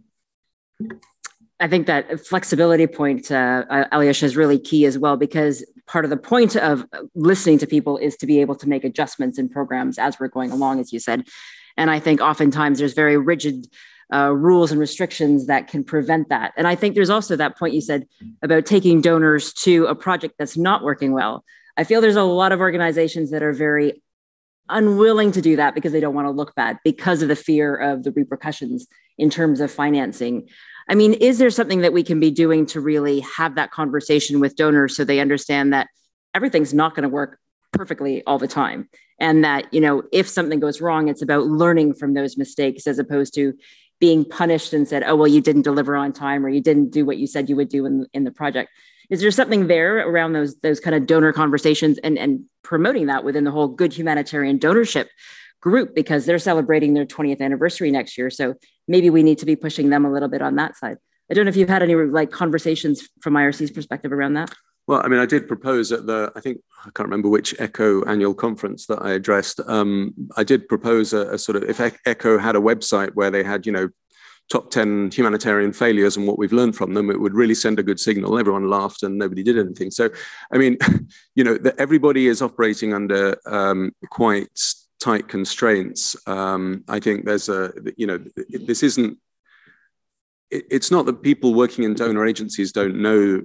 S1: I think that flexibility point, uh, is really key as well because part of the point of listening to people is to be able to make adjustments in programs as we're going along, as you said. And I think oftentimes there's very rigid uh, rules and restrictions that can prevent that. And I think there's also that point you said about taking donors to a project that's not working well. I feel there's a lot of organizations that are very unwilling to do that because they don't want to look bad because of the fear of the repercussions in terms of financing. I mean, is there something that we can be doing to really have that conversation with donors so they understand that everything's not going to work perfectly all the time and that you know if something goes wrong it's about learning from those mistakes as opposed to being punished and said, oh, well, you didn't deliver on time or you didn't do what you said you would do in, in the project. Is there something there around those, those kind of donor conversations and, and promoting that within the whole good humanitarian donorship group because they're celebrating their 20th anniversary next year. So maybe we need to be pushing them a little bit on that side. I don't know if you've had any like conversations from IRC's perspective around that.
S6: Well, I mean, I did propose at the, I think, I can't remember which ECHO annual conference that I addressed. Um, I did propose a, a, sort of, if ECHO had a website where they had, you know, top 10 humanitarian failures and what we've learned from them, it would really send a good signal. Everyone laughed and nobody did anything. So, I mean, you know, the, everybody is operating under um, quite tight constraints. Um, I think there's a, you know, this isn't, it's not that people working in donor agencies don't know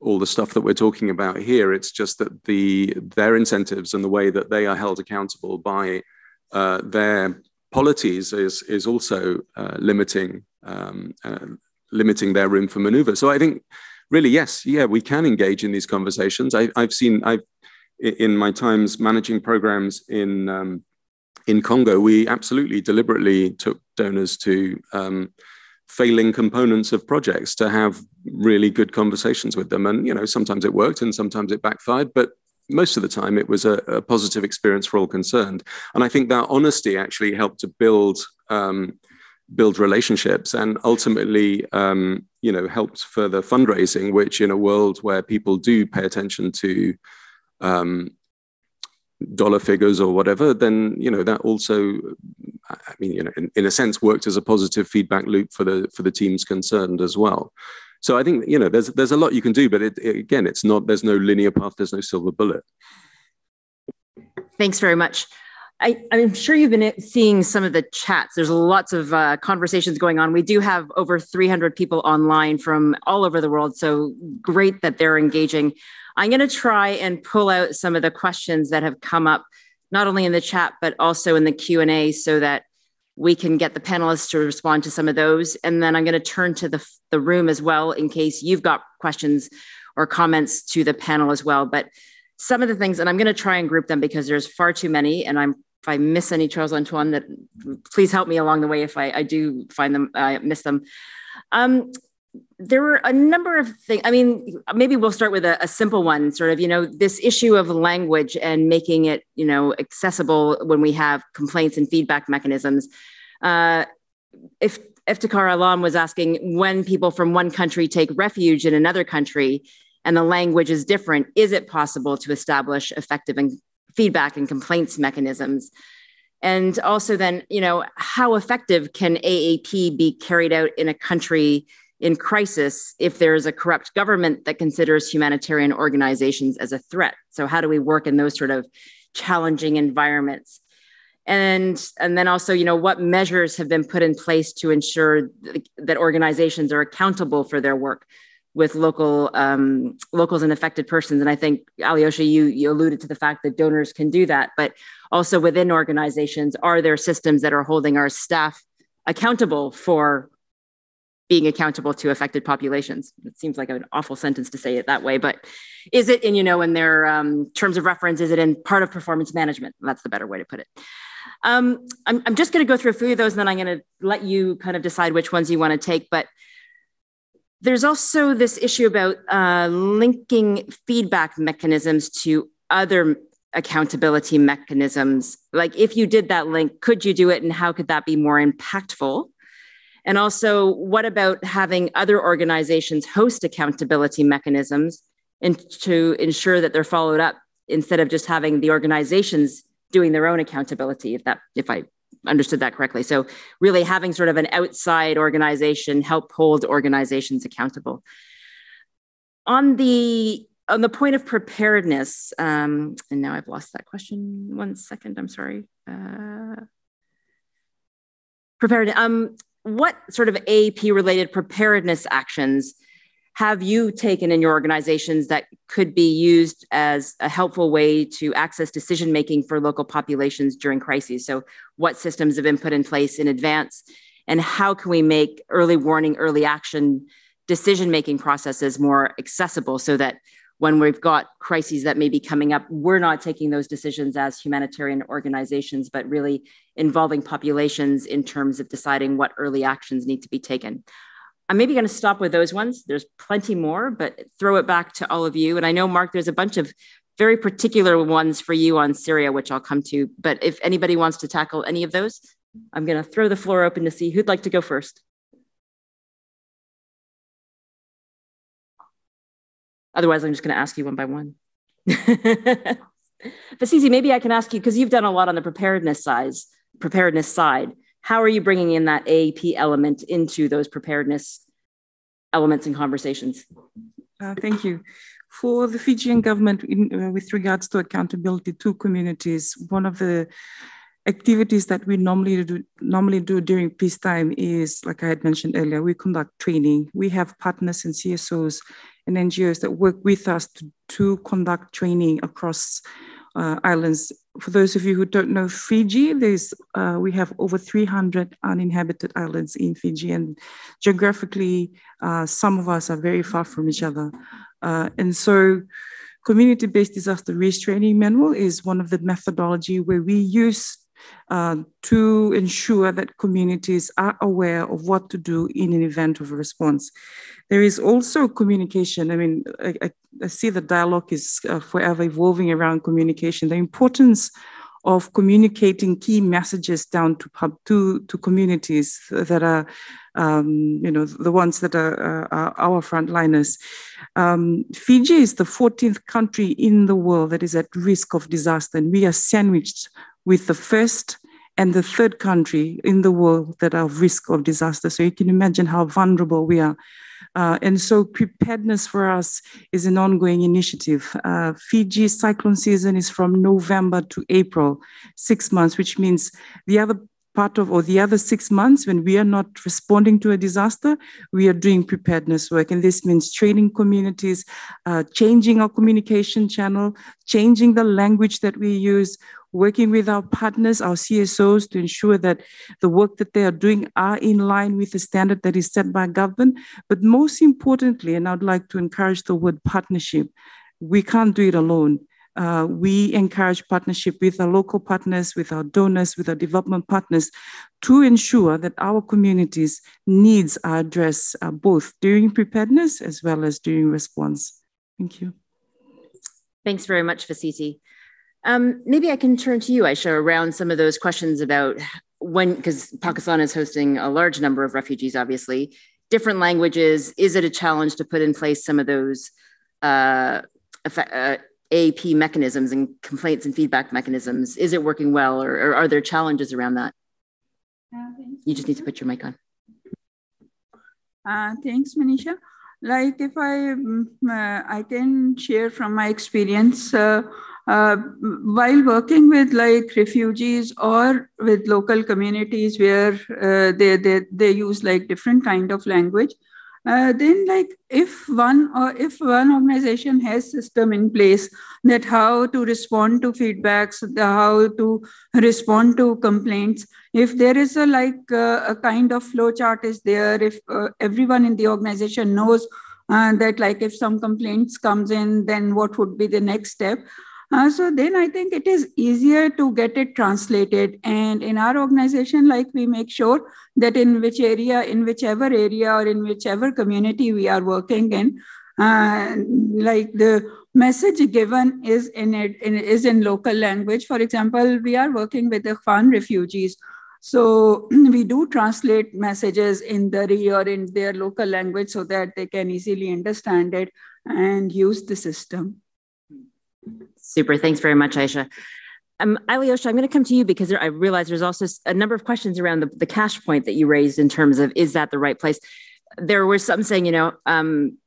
S6: all the stuff that we're talking about here. It's just that the their incentives and the way that they are held accountable by uh, their polities is is also uh, limiting um, uh, limiting their room for maneuver. So I think really yes, yeah, we can engage in these conversations. I, have seen I've in my times managing programs in um, in Congo, we absolutely deliberately took donors to um, failing components of projects to have really good conversations with them. And, you know, sometimes it worked and sometimes it backfired, but most of the time it was a, a positive experience for all concerned. And I think that honesty actually helped to build. Um, build relationships and ultimately um, you know helped further fundraising which in a world where people do pay attention to um, dollar figures or whatever, then you know that also, I mean, you know, in, in a sense, worked as a positive feedback loop for the for the teams concerned as well. So I think you know there's there's a lot you can do, but it, it, again, it's not there's no linear path, there's no silver bullet.
S1: Thanks very much. I, I'm sure you've been seeing some of the chats. There's lots of uh, conversations going on. We do have over 300 people online from all over the world, so great that they're engaging. I'm going to try and pull out some of the questions that have come up, not only in the chat but also in the Q and A, so that we can get the panelists to respond to some of those. And then I'm going to turn to the the room as well in case you've got questions or comments to the panel as well. But some of the things, and I'm going to try and group them because there's far too many, and I'm if I miss any Charles Antoine, that please help me along the way if I, I do find them, I miss them. Um, there were a number of things. I mean, maybe we'll start with a, a, simple one, sort of, you know, this issue of language and making it, you know, accessible when we have complaints and feedback mechanisms. Uh, if Iftikhar Alam was asking when people from one country take refuge in another country and the language is different, is it possible to establish effective and feedback and complaints mechanisms and also then you know how effective can aap be carried out in a country in crisis if there is a corrupt government that considers humanitarian organizations as a threat so how do we work in those sort of challenging environments and and then also you know what measures have been put in place to ensure that organizations are accountable for their work with local um, locals and affected persons. And I think Alyosha, you you alluded to the fact that donors can do that, but also within organizations, are there systems that are holding our staff accountable for being accountable to affected populations? It seems like an awful sentence to say it that way, but is it in you know in their um, terms of reference? Is it in part of performance management? That's the better way to put it. Um, I'm, I'm just going to go through a few of those, and then I'm going to let you kind of decide which ones you want to take. But there's also this issue about uh, linking feedback mechanisms to other accountability mechanisms. Like, if you did that link, could you do it, and how could that be more impactful? And also, what about having other organizations host accountability mechanisms and to ensure that they're followed up instead of just having the organizations doing their own accountability? If that, if I understood that correctly. So really having sort of an outside organization help hold organizations accountable. On the on the point of preparedness, um, and now I've lost that question. One second, I'm sorry. Uh, prepared. Um, what sort of AP related preparedness actions have you taken in your organizations that could be used as a helpful way to access decision making for local populations during crises? So, what systems have been put in place in advance, and how can we make early warning, early action decision making processes more accessible so that when we've got crises that may be coming up, we're not taking those decisions as humanitarian organizations, but really involving populations in terms of deciding what early actions need to be taken. I'm maybe going to stop with those ones. There's plenty more, but throw it back to all of you. And I know, Mark, there's a bunch of very particular ones for you on Syria, which I'll come to. But if anybody wants to tackle any of those, I'm going to throw the floor open to see who'd like to go first. Otherwise, I'm just going to ask you one by one. Vasiti, maybe I can ask you because you've done a lot on the preparedness side. Preparedness side how are you bringing in that AAP element into those preparedness elements and conversations?
S3: Uh, thank you. For the Fijian government, in, uh, with regards to accountability to communities, one of the activities that we normally do normally do during peacetime is, like I had mentioned earlier, we conduct training. We have partners and CSOs and NGOs that work with us to, to conduct training across uh, islands. For those of you who don't know Fiji, there's uh, we have over 300 uninhabited islands in Fiji, and geographically, uh, some of us are very far from each other. Uh, and so, community-based disaster risk training manual is one of the methodology where we use uh, to ensure that communities are aware of what to do in an event of a response. There is also communication. I mean, I, I, I see the dialogue is uh, forever evolving around communication. The importance of communicating key messages down to pub, to, to communities that are, um, you know, the ones that are, uh, are our frontliners. Um, Fiji is the 14th country in the world that is at risk of disaster, and we are sandwiched with the first and the third country in the world that are at risk of disaster. So you can imagine how vulnerable we are. Uh, and so preparedness for us is an ongoing initiative. Uh, Fiji cyclone season is from November to April, six months, which means the other part of, or the other six months when we are not responding to a disaster, we are doing preparedness work. And this means training communities, uh, changing our communication channel, changing the language that we use, working with our partners, our CSOs, to ensure that the work that they are doing are in line with the standard that is set by government. But most importantly, and I'd like to encourage the word partnership, we can't do it alone. Uh, we encourage partnership with our local partners, with our donors, with our development partners to ensure that our communities' needs are addressed uh, both during preparedness as well as during response. Thank you.
S1: Thanks very much, Vasiti. Um, maybe I can turn to you, Aisha, around some of those questions about when, because Pakistan is hosting a large number of refugees, obviously, different languages. Is it a challenge to put in place some of those uh, uh, AAP mechanisms and complaints and feedback mechanisms? Is it working well, or, or are there challenges around that? Uh, you just need to put your mic on.
S4: Uh, thanks, Manisha. Like if I, um, uh, I can share from my experience, uh, while working with like refugees or with local communities where uh, they, they, they use like different kind of language, uh, then like if one or if one organization has system in place that how to respond to feedbacks how to respond to complaints if there is a like uh, a kind of flow chart is there if uh, everyone in the organization knows uh, that like if some complaints comes in then what would be the next step uh, so then I think it is easier to get it translated. And in our organization, like we make sure that in which area, in whichever area or in whichever community we are working in, uh, like the message given is in it in, is in local language. For example, we are working with the Afghan refugees. So we do translate messages in Dari or in their local language so that they can easily understand it and use the system.
S1: Super. Thanks very much, Aisha. Um, Alyosha, I'm going to come to you because there, I realize there's also a number of questions around the, the, cash point that you raised in terms of is that the right place? There were some saying, you know, um,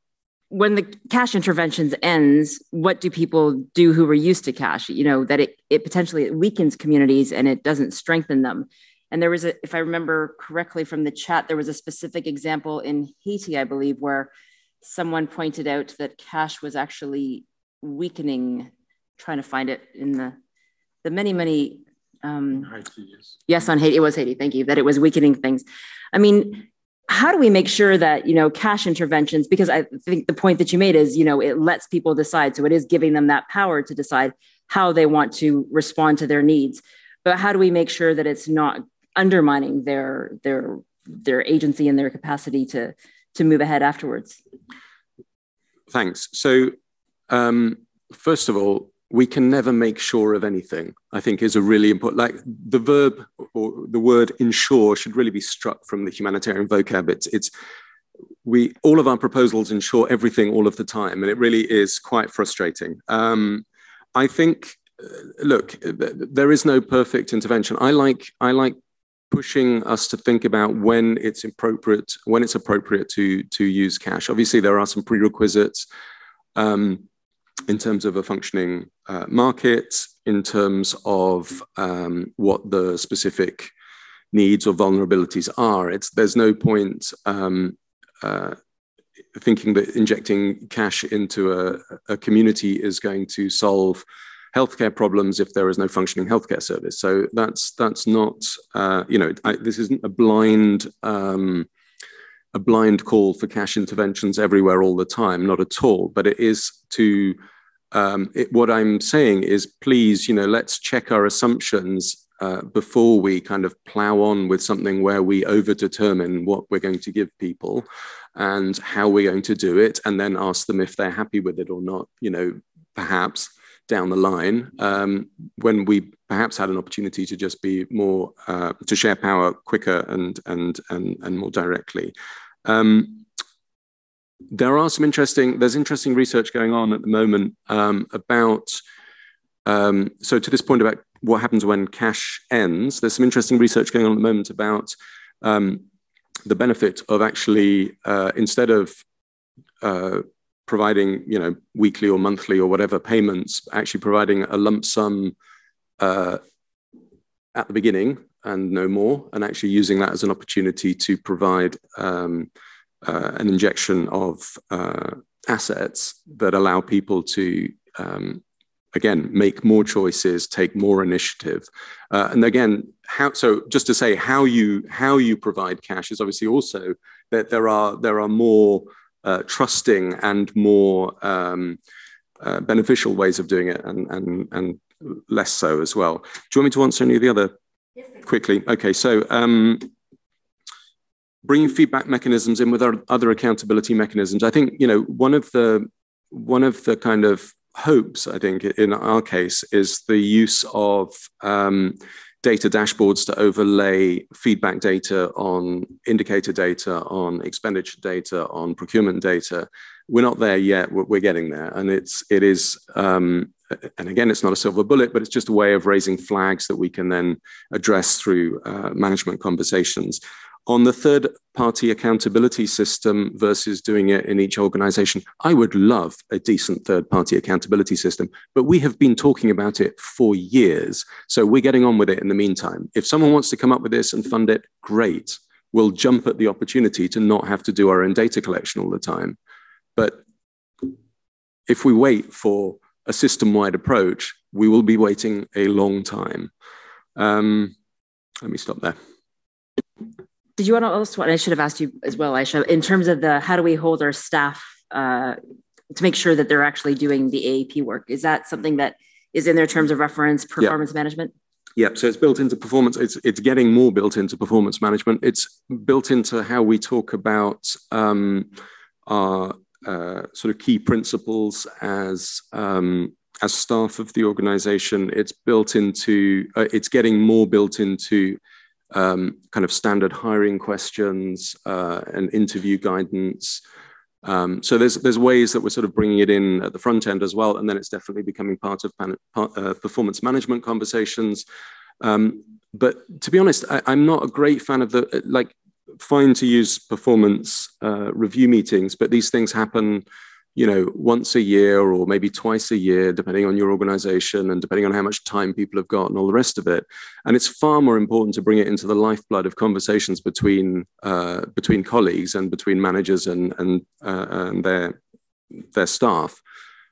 S1: when the cash interventions ends, what do people do who were used to cash? You know, that it, it potentially weakens communities and it doesn't strengthen them. And there was a, if I remember correctly from the chat, there was a specific example in Haiti, I believe, where someone pointed out that cash was actually weakening trying to find it in the the many many um, Haiti, yes. yes on Haiti it was Haiti thank you that it was weakening things. I mean how do we make sure that you know cash interventions because I think the point that you made is you know it lets people decide so it is giving them that power to decide how they want to respond to their needs. But how do we make sure that it's not undermining their their their agency and their capacity to to move ahead afterwards?
S6: Thanks. So um, first of all we can never make sure of anything, I think is a really important, like the verb or the word ensure should really be struck from the humanitarian vocab. It's, it's, we, all of our proposals ensure everything all of the time, and it really is quite frustrating. Um, I think, uh, look, there is no perfect intervention. I like, I like pushing us to think about when it's appropriate, when it's appropriate to, to use cash. Obviously, there are some prerequisites. Um, in terms of a functioning uh, market, in terms of um, what the specific needs or vulnerabilities are. It's, there's no point um, uh, thinking that injecting cash into a, a, community is going to solve healthcare problems if there is no functioning healthcare service. So that's that's not uh, you know I, this isn't a blind um, a blind call for cash interventions everywhere all the time, not at all. But it is to um, it, what I'm saying is, please, you know, let's check our assumptions uh, before we kind of plow on with something where we overdetermine what we're going to give people and how we're going to do it, and then ask them if they're happy with it or not. You know, perhaps down the line um, when we perhaps had an opportunity to just be more uh, to share power quicker and and and and more directly. Um, there are some interesting, there's interesting research going on at the moment um, about, um, so to this point about what happens when cash ends, there's some interesting research going on at the moment about um, the benefit of actually, uh, instead of uh, providing, you know, weekly or monthly or whatever payments, actually providing a lump sum uh, at the beginning and no more, and actually using that as an opportunity to provide um, uh, an injection of uh, assets that allow people to um, again make more choices take more initiative. Uh, and again how so just to say how you how you provide cash is obviously also that there are there are more uh, trusting and more um, uh, beneficial ways of doing it and and and less so as well. Do you want me to answer any of the other quickly okay so um, bringing feedback mechanisms in with our other accountability mechanisms. I think you know one of the one of the kind of hopes I think in our case is the use of um, data dashboards to overlay feedback data on indicator data, on expenditure data, on procurement data. We're not there yet. We're getting there, and it's it is. Um, and again, it's not a silver bullet, but it's just a way of raising flags that we can then address through uh, management conversations. On the third party accountability system versus doing it in each organization, I would love a decent third party accountability system, but we have been talking about it for years. So we're getting on with it in the meantime. If someone wants to come up with this and fund it, great. We'll jump at the opportunity to not have to do our own data collection all the time. But if we wait for a system wide approach, we will be waiting a long time. Um, let me stop there
S1: did you want to also, and I should have asked you as well, Aisha, in terms of the how do we hold our staff uh, to make sure that they're actually doing the AAP work? Is that something that is in their terms of reference performance yeah. management?
S6: Yeah, so it's built into performance. It's it's getting more built into performance management. It's built into how we talk about um, our uh, sort of key principles as um, as staff of the organization. It's built into. Uh, it's getting more built into um, kind of standard hiring questions uh, and interview guidance. Um, so there's there's ways that we're sort of bringing it in at the front end as well, and then it's definitely becoming part of pan, uh, performance management conversations. Um, but to be honest, I, am not a great fan of the like. Fine to use performance uh, review meetings, but these things happen you know, once a year or maybe twice a year, depending on your organization and depending on how much time people have got and all the rest of it. And it's far more important to bring it into the lifeblood of conversations between uh, between colleagues and between managers and and, uh, and their their staff.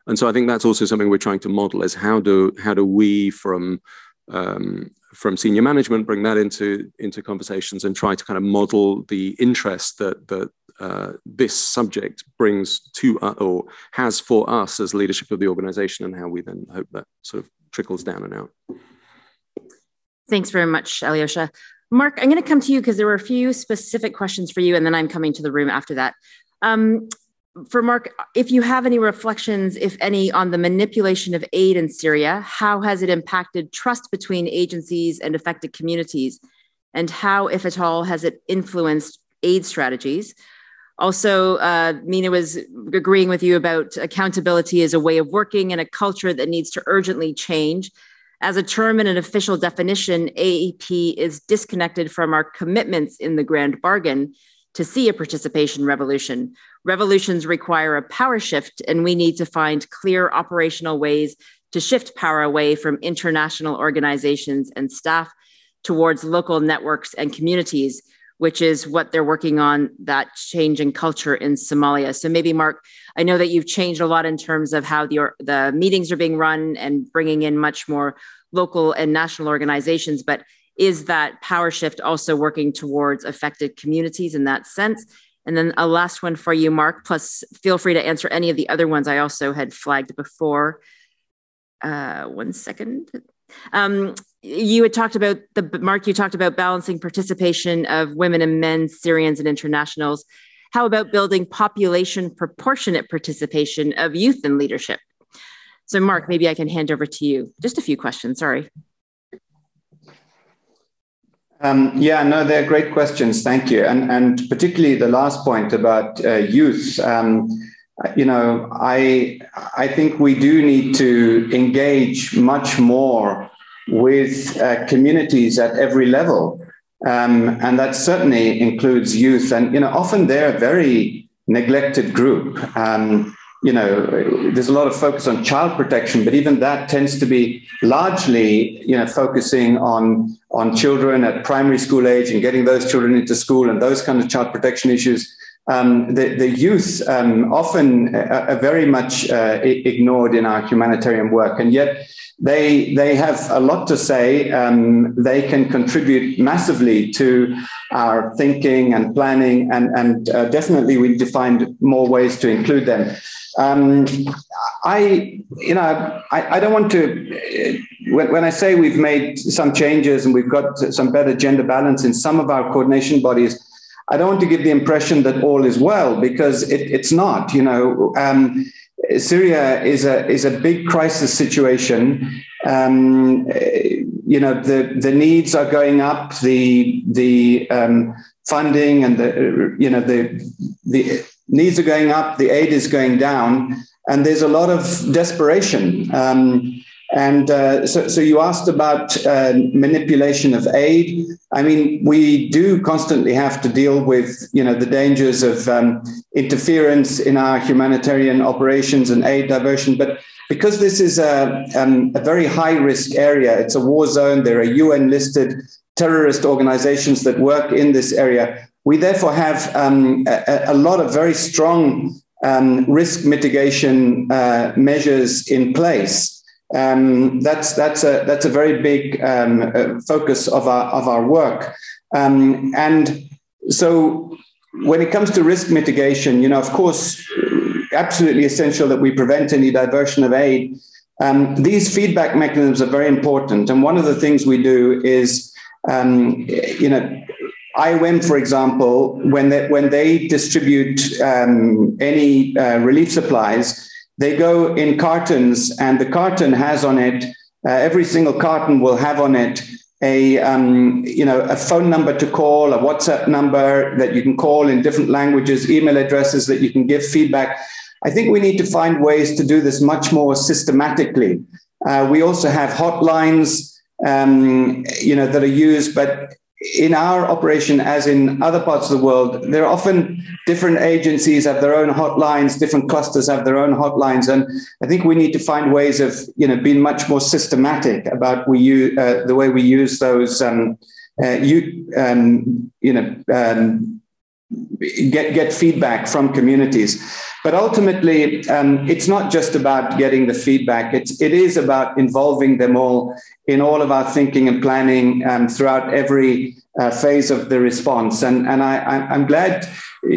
S6: And so I think that's also something we're trying to model: is how do how do we from um, from senior management bring that into into conversations and try to kind of model the interest that that uh, this subject brings to uh, or has for us as leadership of the organization and how we then hope that sort of trickles down and out.
S1: Thanks very much, Alyosha. Mark, I'm going to come to you because there were a few specific questions for you, and then I'm coming to the room after that. Um, for Mark, if you have any reflections, if any, on the manipulation of aid in Syria, how has it impacted trust between agencies and affected communities? And how, if at all, has it influenced aid strategies? Also, uh, Mina was agreeing with you about accountability as a way of working and a culture that needs to urgently change. As a term and an official definition, AAP is disconnected from our commitments in the grand bargain to see a participation revolution. Revolutions require a power shift, and we need to find clear operational ways to shift power away from international organizations and staff towards local networks and communities which is what they're working on that change in culture in Somalia. So maybe Mark, I know that you've changed a lot in terms of how the the meetings are being run and bringing in much more local and national organizations, but is that power shift also working towards affected communities in that sense? And then a last one for you, Mark, plus feel free to answer any of the other ones I also had flagged before. Uh, one second. Um, you had talked about the Mark. You talked about balancing participation of women and men, Syrians and internationals. How about building population proportionate participation of youth in leadership? So, Mark, maybe I can hand over to you. Just a few questions. Sorry.
S5: Um, yeah, no, they're great questions. Thank you, and and particularly the last point about uh, youth. Um, you know, I I think we do need to engage much more with uh, communities at every level, um, and that certainly includes youth. And you know, often they're a very neglected group. Um, you know, there's a lot of focus on child protection, but even that tends to be largely, you know, focusing on on children at primary school age and getting those children into school and those kind of child protection issues. Um, the, the youth um, often are, are, very much uh, ignored in our humanitarian work, and yet they they have a lot to say. Um, they can contribute massively to our thinking and planning, and and uh, definitely we need to find more ways to include them. Um, I, you know, I, I don't want to. When, when, I say we've made some changes and we've got some better gender balance in some of our coordination bodies, I don't want to give the impression that all is well because it, it's not. You know, um, Syria is a is a big crisis situation. Um, you know, the the needs are going up. The the um, funding and the you know the the needs are going up, the aid is going down, and there's a lot of desperation. Um, and uh, so, so you asked about uh, manipulation of aid. I mean, we do constantly have to deal with, you know, the dangers of um, interference in our humanitarian operations and aid diversion. But because this is a, um, a very high risk area, it's a war zone. There are UN listed terrorist organizations that work in this area. We therefore have um, a, a, lot of very strong um, risk mitigation uh, measures in place. Um, that's that's a that's a very big um, uh, focus of our of our work, um, and so when it comes to risk mitigation, you know, of course, absolutely essential that we prevent any diversion of aid. Um, these feedback mechanisms are very important, and one of the things we do is, um, you know, IOM, for example, when they, when they distribute um, any uh, relief supplies, they go in cartons, and the carton has on it, uh, every single carton will have on it a, um, you know, a phone number to call, a WhatsApp number that you can call in different languages, email addresses that you can give feedback. I think we need to find ways to do this much more systematically. Uh, we also have hotlines, um, you know, that are used, but in our operation, as in other parts of the world, there are often different agencies have their own hotlines, different clusters have their own hotlines, and I think we need to find ways of you know being much more systematic about we use uh, the way we use those. Um, uh, you um, you know um, get get feedback from communities. But ultimately, um, it's not just about getting the feedback. It's it is about involving them all in all of our thinking and planning um, throughout every uh, phase of the response. And and I, I'm glad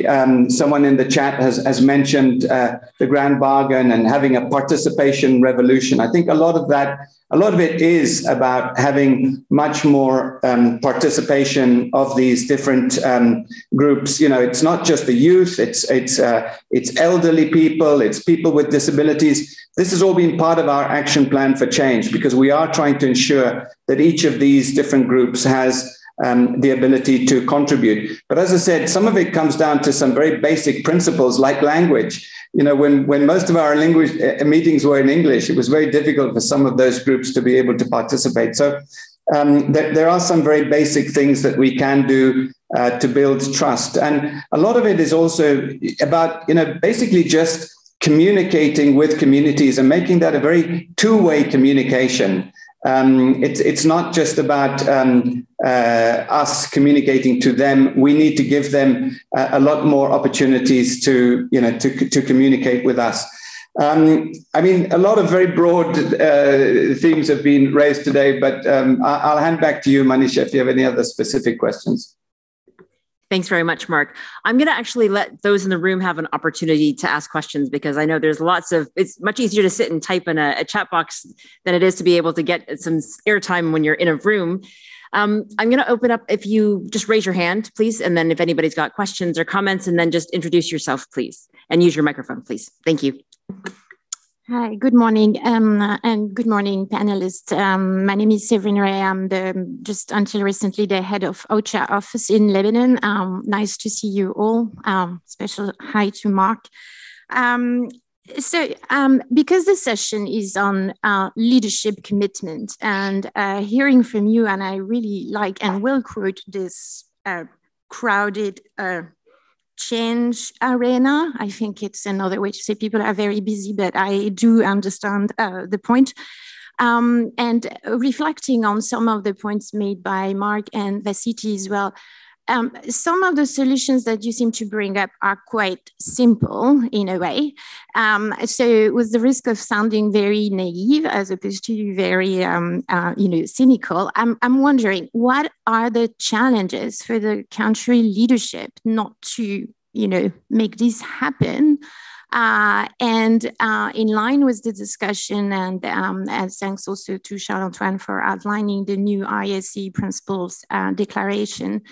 S5: um, someone in the chat has, has mentioned uh, the grand bargain and having a participation revolution. I think a lot of that, a lot of it is about having much more um, participation of these different um, groups. You know, it's not just the youth; it's it's uh, it's elderly people, it's people with disabilities. This has all been part of our action plan for change because we are trying to ensure that each of these different groups has um, the ability to contribute. But as I said, some of it comes down to some very basic principles like language. You know, when, when most of our language uh, meetings were in English, it was very difficult for some of those groups to be able to participate. So um, there, there, are some very basic things that we can do uh, to build trust. And a lot of it is also about, you know, basically just communicating with communities and making that a very two-way communication. Um, it's it's not just about um, uh, us communicating to them. We need to give them a, a, lot more opportunities to you know to to communicate with us. Um, I mean, a lot of very broad uh, themes have been raised today, but um, I'll hand back to you, Manisha, if you have any other specific questions.
S1: Thanks very much, Mark. I'm going to actually let those in the room have an opportunity to ask questions because I know there's lots of, it's much easier to sit and type in a, a chat box than it is to be able to get some airtime when you're in a room. Um, I'm going to open up if you just raise your hand, please. And then if anybody's got questions or comments, and then just introduce yourself, please, and use your microphone, please. Thank you.
S7: Hi, good morning, um, and good morning, panelists. Um, my name is Severine Ray. I'm the just until recently the head of OCHA office in Lebanon. Um, nice to see you all. Um, special hi to Mark. Um, so, um, because the session is on uh, leadership commitment, and uh, hearing from you, and I really like and will quote this uh, crowded uh, change arena. I think it's another way to say people are very busy, but I do understand uh, the point. Um, and reflecting on some of the points made by Mark and Vasiti as well, um, some of the solutions that you seem to bring up are quite simple in a way. Um, so, with the risk of sounding very naive as opposed to very, um, uh, you know, cynical, I'm, I'm wondering what are the challenges for the country leadership not to, you know, make this happen? Uh, and uh, in line with the discussion, and, um, and thanks also to Charles Antoine for outlining the new IASC principals uh, declaration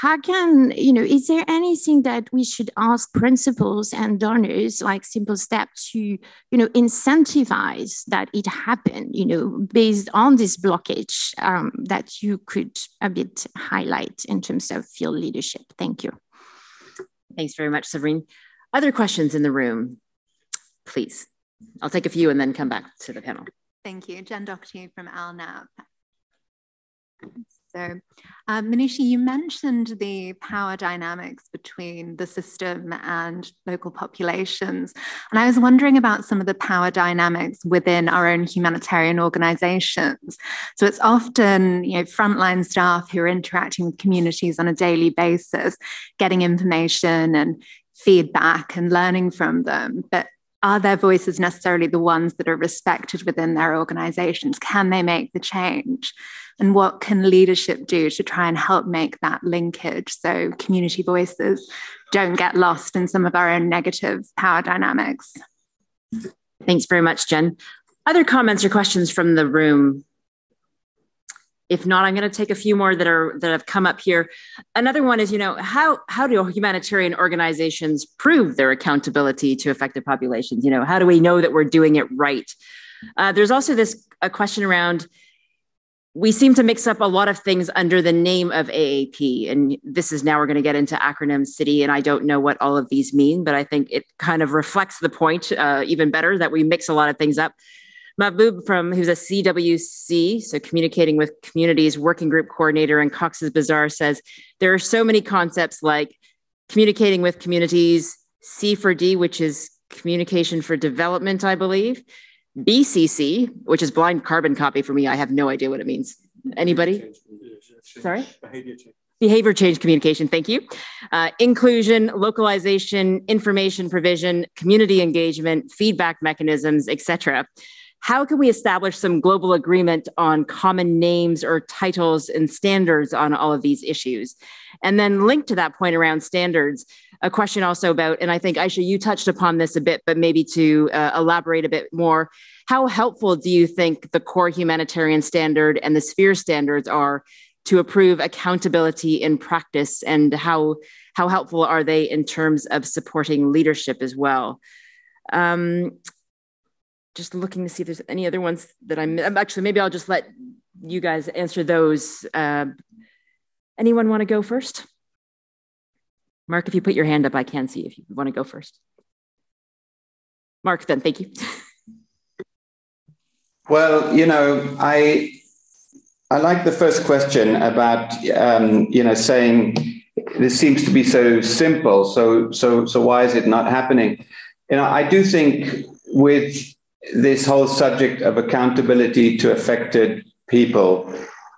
S7: how can you know is there anything that we should ask principals and donors like simple steps to you know incentivize that it happen you know based on this blockage um, that you could a bit highlight in terms of field leadership? Thank you.
S1: Thanks very much Severine other questions in the room? Please. I'll take a few and then come back to the panel.
S8: Thank you. Jen doherty from alnap so, um, Manisha, you mentioned the power dynamics between the system and local populations. And I was wondering about some of the power dynamics within our own humanitarian organizations. So it's often, you know, frontline staff who are interacting with communities on a daily basis, getting information and feedback and learning from them. But are their voices necessarily the ones that are respected within their organizations? Can they make the change? and what can leadership do to try and help make that linkage so community voices don't get lost in some of our own negative power dynamics
S1: thanks very much jen other comments or questions from the room if not i'm going to take a few more that are that have come up here another one is you know how how do humanitarian organizations prove their accountability to affected populations you know how do we know that we're doing it right uh, there's also this a question around we seem to mix up a lot of things under the name of AAP. And this is now we're going to get into acronym city. And I don't know what all of these mean, but I think it kind of reflects the point uh, even better that we mix a lot of things up. Mahbub from who's a CWC, so communicating with communities working group coordinator in Cox's Bazar says there are so many concepts like communicating with communities, C for D, which is communication for development, I believe, BCC, which is blind carbon copy for me. I have no idea what it means. Anybody? Sorry? Behavior change. Behavior change communication, thank you. Uh, inclusion, localization, information provision, community engagement, feedback mechanisms, etc. How can we establish some global agreement on common names or titles and standards on all of these issues? And then linked to that point around standards, a question also about, and I think Aisha, you touched upon this a bit, but maybe to uh, elaborate a bit more. How helpful do you think the core humanitarian standard and the sphere standards are to approve accountability in practice, and how how helpful are they in terms of supporting leadership as well? Um, just looking to see if there's any other ones that I'm actually maybe I'll just let you guys answer those. Uh, anyone want to go first? Mark, if you put your hand up, I can see if you want to go first. Mark, then, thank you.
S5: well, you know, I I like the first question about um, you know saying this seems to be so simple. So so so why is it not happening? You know, I do think with this whole subject of accountability to affected people,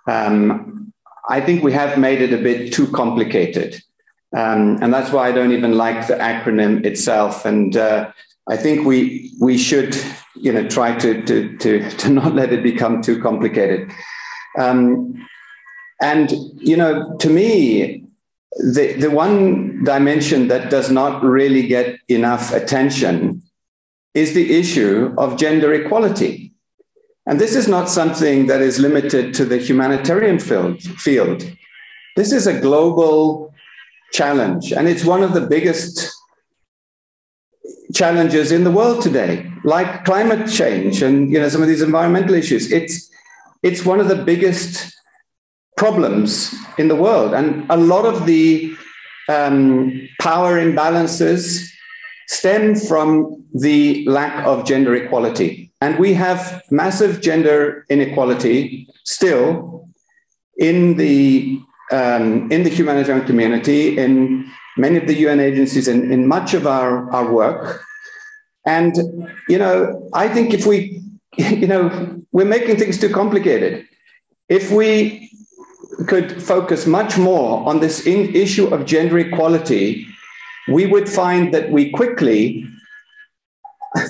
S5: um, I think we have made it a bit too complicated. Um, and that's why I don't even like the acronym itself. And uh, I think we we should you know try to to to, to not let it become too complicated. Um, and you know, to me, the the one dimension that does not really get enough attention is the issue of gender equality. And this is not something that is limited to the humanitarian field. field. This is a global challenge. And it's one of the biggest challenges in the world today, like climate change and you know some of these environmental issues. It's it's one of the biggest problems in the world, and a lot of the um, power imbalances stem from the lack of gender equality, and we have massive gender inequality still in the um, in the humanitarian community, in many of the UN agencies in, in much of our, our work. And, you know, I think if we, you know, we're making things too complicated. If we could focus much more on this issue of gender equality, we would find that we quickly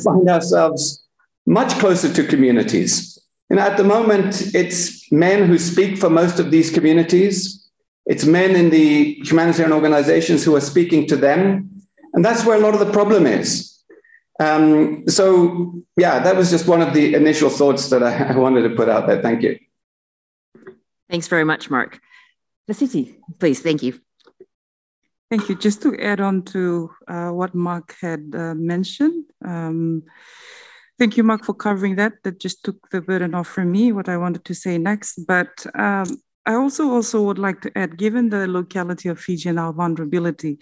S5: find ourselves much closer to communities. And at the moment, it's men who speak for most of these communities. It's men in the humanitarian organizations who are speaking to them. And that's where a lot of the problem is. Um, so, yeah, that was just one of the initial thoughts that I, I wanted to put out there. Thank you.
S1: Thanks very much, Mark. Vasiti, please, thank you.
S3: Thank you. Just to add on to uh, what Mark had uh, mentioned, um, thank you, Mark, for covering that. That just took the burden off from me, what I wanted to say next. But um, I also also would like to add, given the locality of Fiji and our vulnerability,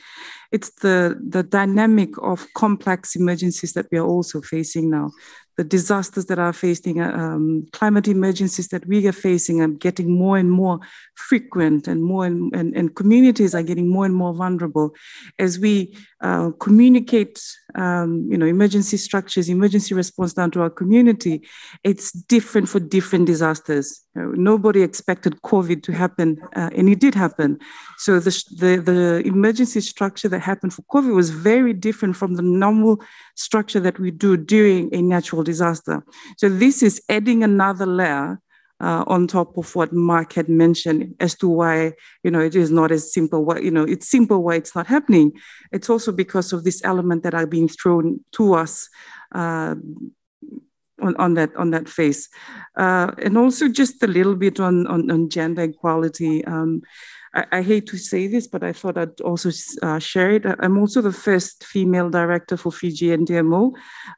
S3: it's the, the dynamic of complex emergencies that we are also facing now the disasters that are facing, um, climate emergencies that we are facing are getting more and more frequent and more and, and, and communities are getting more and more vulnerable as we uh, communicate, um, you know, emergency structures, emergency response down to our community. It's different for different disasters. Uh, nobody expected COVID to happen, uh, and it did happen. So the, the, the emergency structure that happened for COVID was very different from the normal structure that we do during a natural disaster. So this is adding another layer uh, on top of what Mark had mentioned as to why you know it is not as simple. Why you know it's simple why it's not happening. It's also because of this element that are being thrown to us. Uh, on, on that on that face, uh, and also just a little bit on on, on gender equality. Um, I, I, hate to say this, but I thought I'd also uh, share it. I'm also the first female director for Fiji NDMO,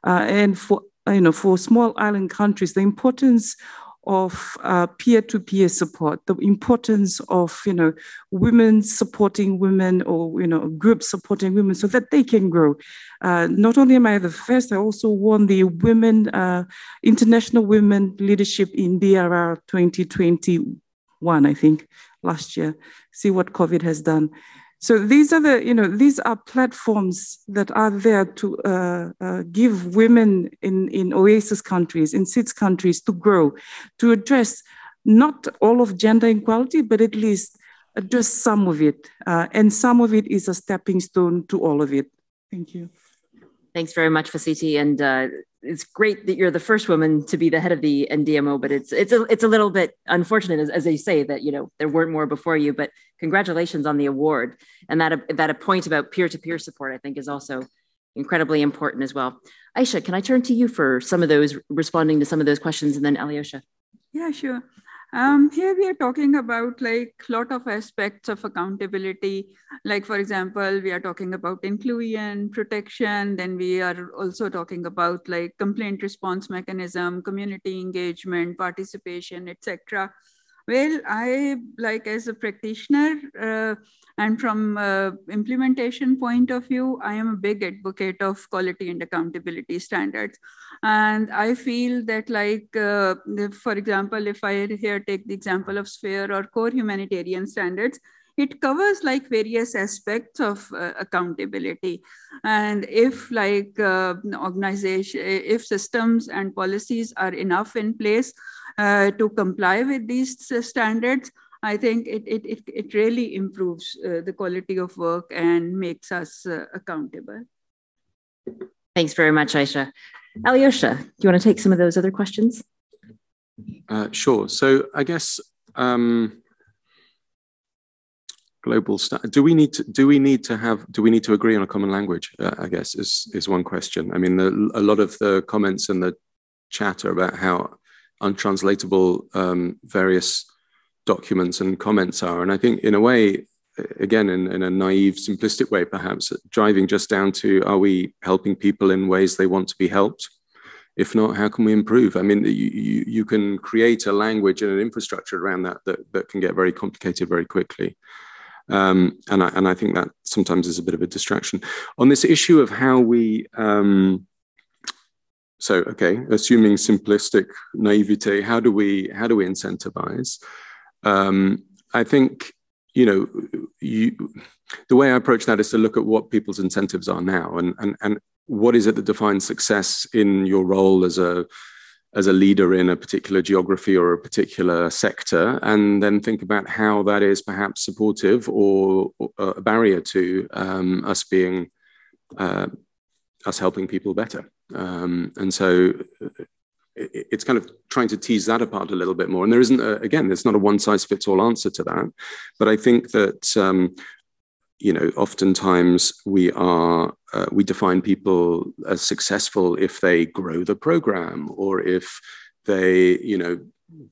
S3: uh, and for you know for small island countries, the importance of uh, peer-to-peer support, the importance of you know women supporting women or you know groups supporting women so that they can grow. Uh, not only am I the first, I also won the Women uh, International Women Leadership in DRR 2021, I think, last year. See what COVID has done. So these are the, you know, these are platforms that are there to uh, uh, give women in, in AOSIS countries, in SIDS countries to grow, to address not all of gender equality, but at least address some of it. Uh, and some of it is a stepping stone to all of it. Thank you.
S1: Thanks very much, Vasiti. And uh, it's great that you're the first woman to be the head of the NDMO, but it's it's a it's a little bit unfortunate, as, as they say, that you know there weren't more before you. But congratulations on the award, and that that a point about peer to peer support, I think, is also incredibly important as well. Aisha, can I turn to you for some of those responding to some of those questions, and then Alyosha?
S4: Yeah, sure. Um, here we are talking about like a lot of aspects of accountability. Like for example, we are talking about inclusion, protection. Then we are also talking about like complaint response mechanism, community engagement, participation, etc. Well, I like as a practitioner uh, and from uh, implementation point of view, I am a big advocate of quality and accountability standards. And I feel that like, uh, for example, if I here take the example of SPHERE or core humanitarian standards, it covers like various aspects of uh, accountability and if like uh, organization if systems and policies are enough in place to comply with these standards I think it, it, it, it really improves uh, the quality of work and makes us uh, accountable.
S1: Thanks very much, Aisha. Alyosha, do you want to take some of those other questions?
S6: Uh, sure. So I guess um, global do we need to do we need to have do we need to agree on a common language? Uh, I guess is is one question. I mean, the, a lot of the comments in the chat are about how untranslatable um, various documents and comments are. And I think, in a way, again, in, in, a naive, simplistic way, perhaps, driving just down to are we helping people in ways they want to be helped? If not, how can we improve? I mean, you, you, you can create a language and an infrastructure around that that, that can get very complicated very quickly. Um, and, I, and I think that sometimes is a bit of a distraction. On this issue of how we, um, so okay, assuming simplistic naivete, how do we how do we incentivize? Um, I think you know, you, the way I approach that is to look at what people's incentives are now and, and, and what is it that defines success in your role as a as a leader in a particular geography or a particular sector, and then think about how that is perhaps supportive or, or a barrier to um, us being uh, us helping people better. Um, and so it's kind of trying to tease that apart a little bit more. And there isn't, a, again, there's not a one size fits all answer to that. But I think that, um, you know, oftentimes we are, uh, we define people as successful if they grow the program or if they, you know,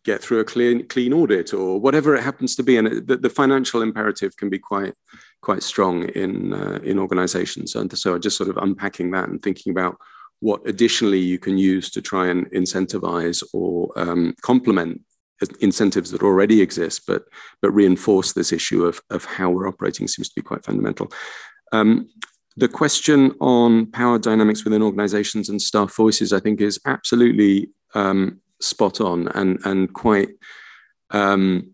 S6: get through a clean, clean audit or whatever it happens to be. And it, the, the, financial imperative can be quite, quite strong in, uh, in organizations. And so just sort of unpacking that and thinking about what additionally you can use to try and incentivize or um, complement incentives that already exist, but but reinforce this issue of, of how we're operating seems to be quite fundamental. Um, the question on power dynamics within organizations and staff voices, I think, is absolutely um, spot on and and quite um,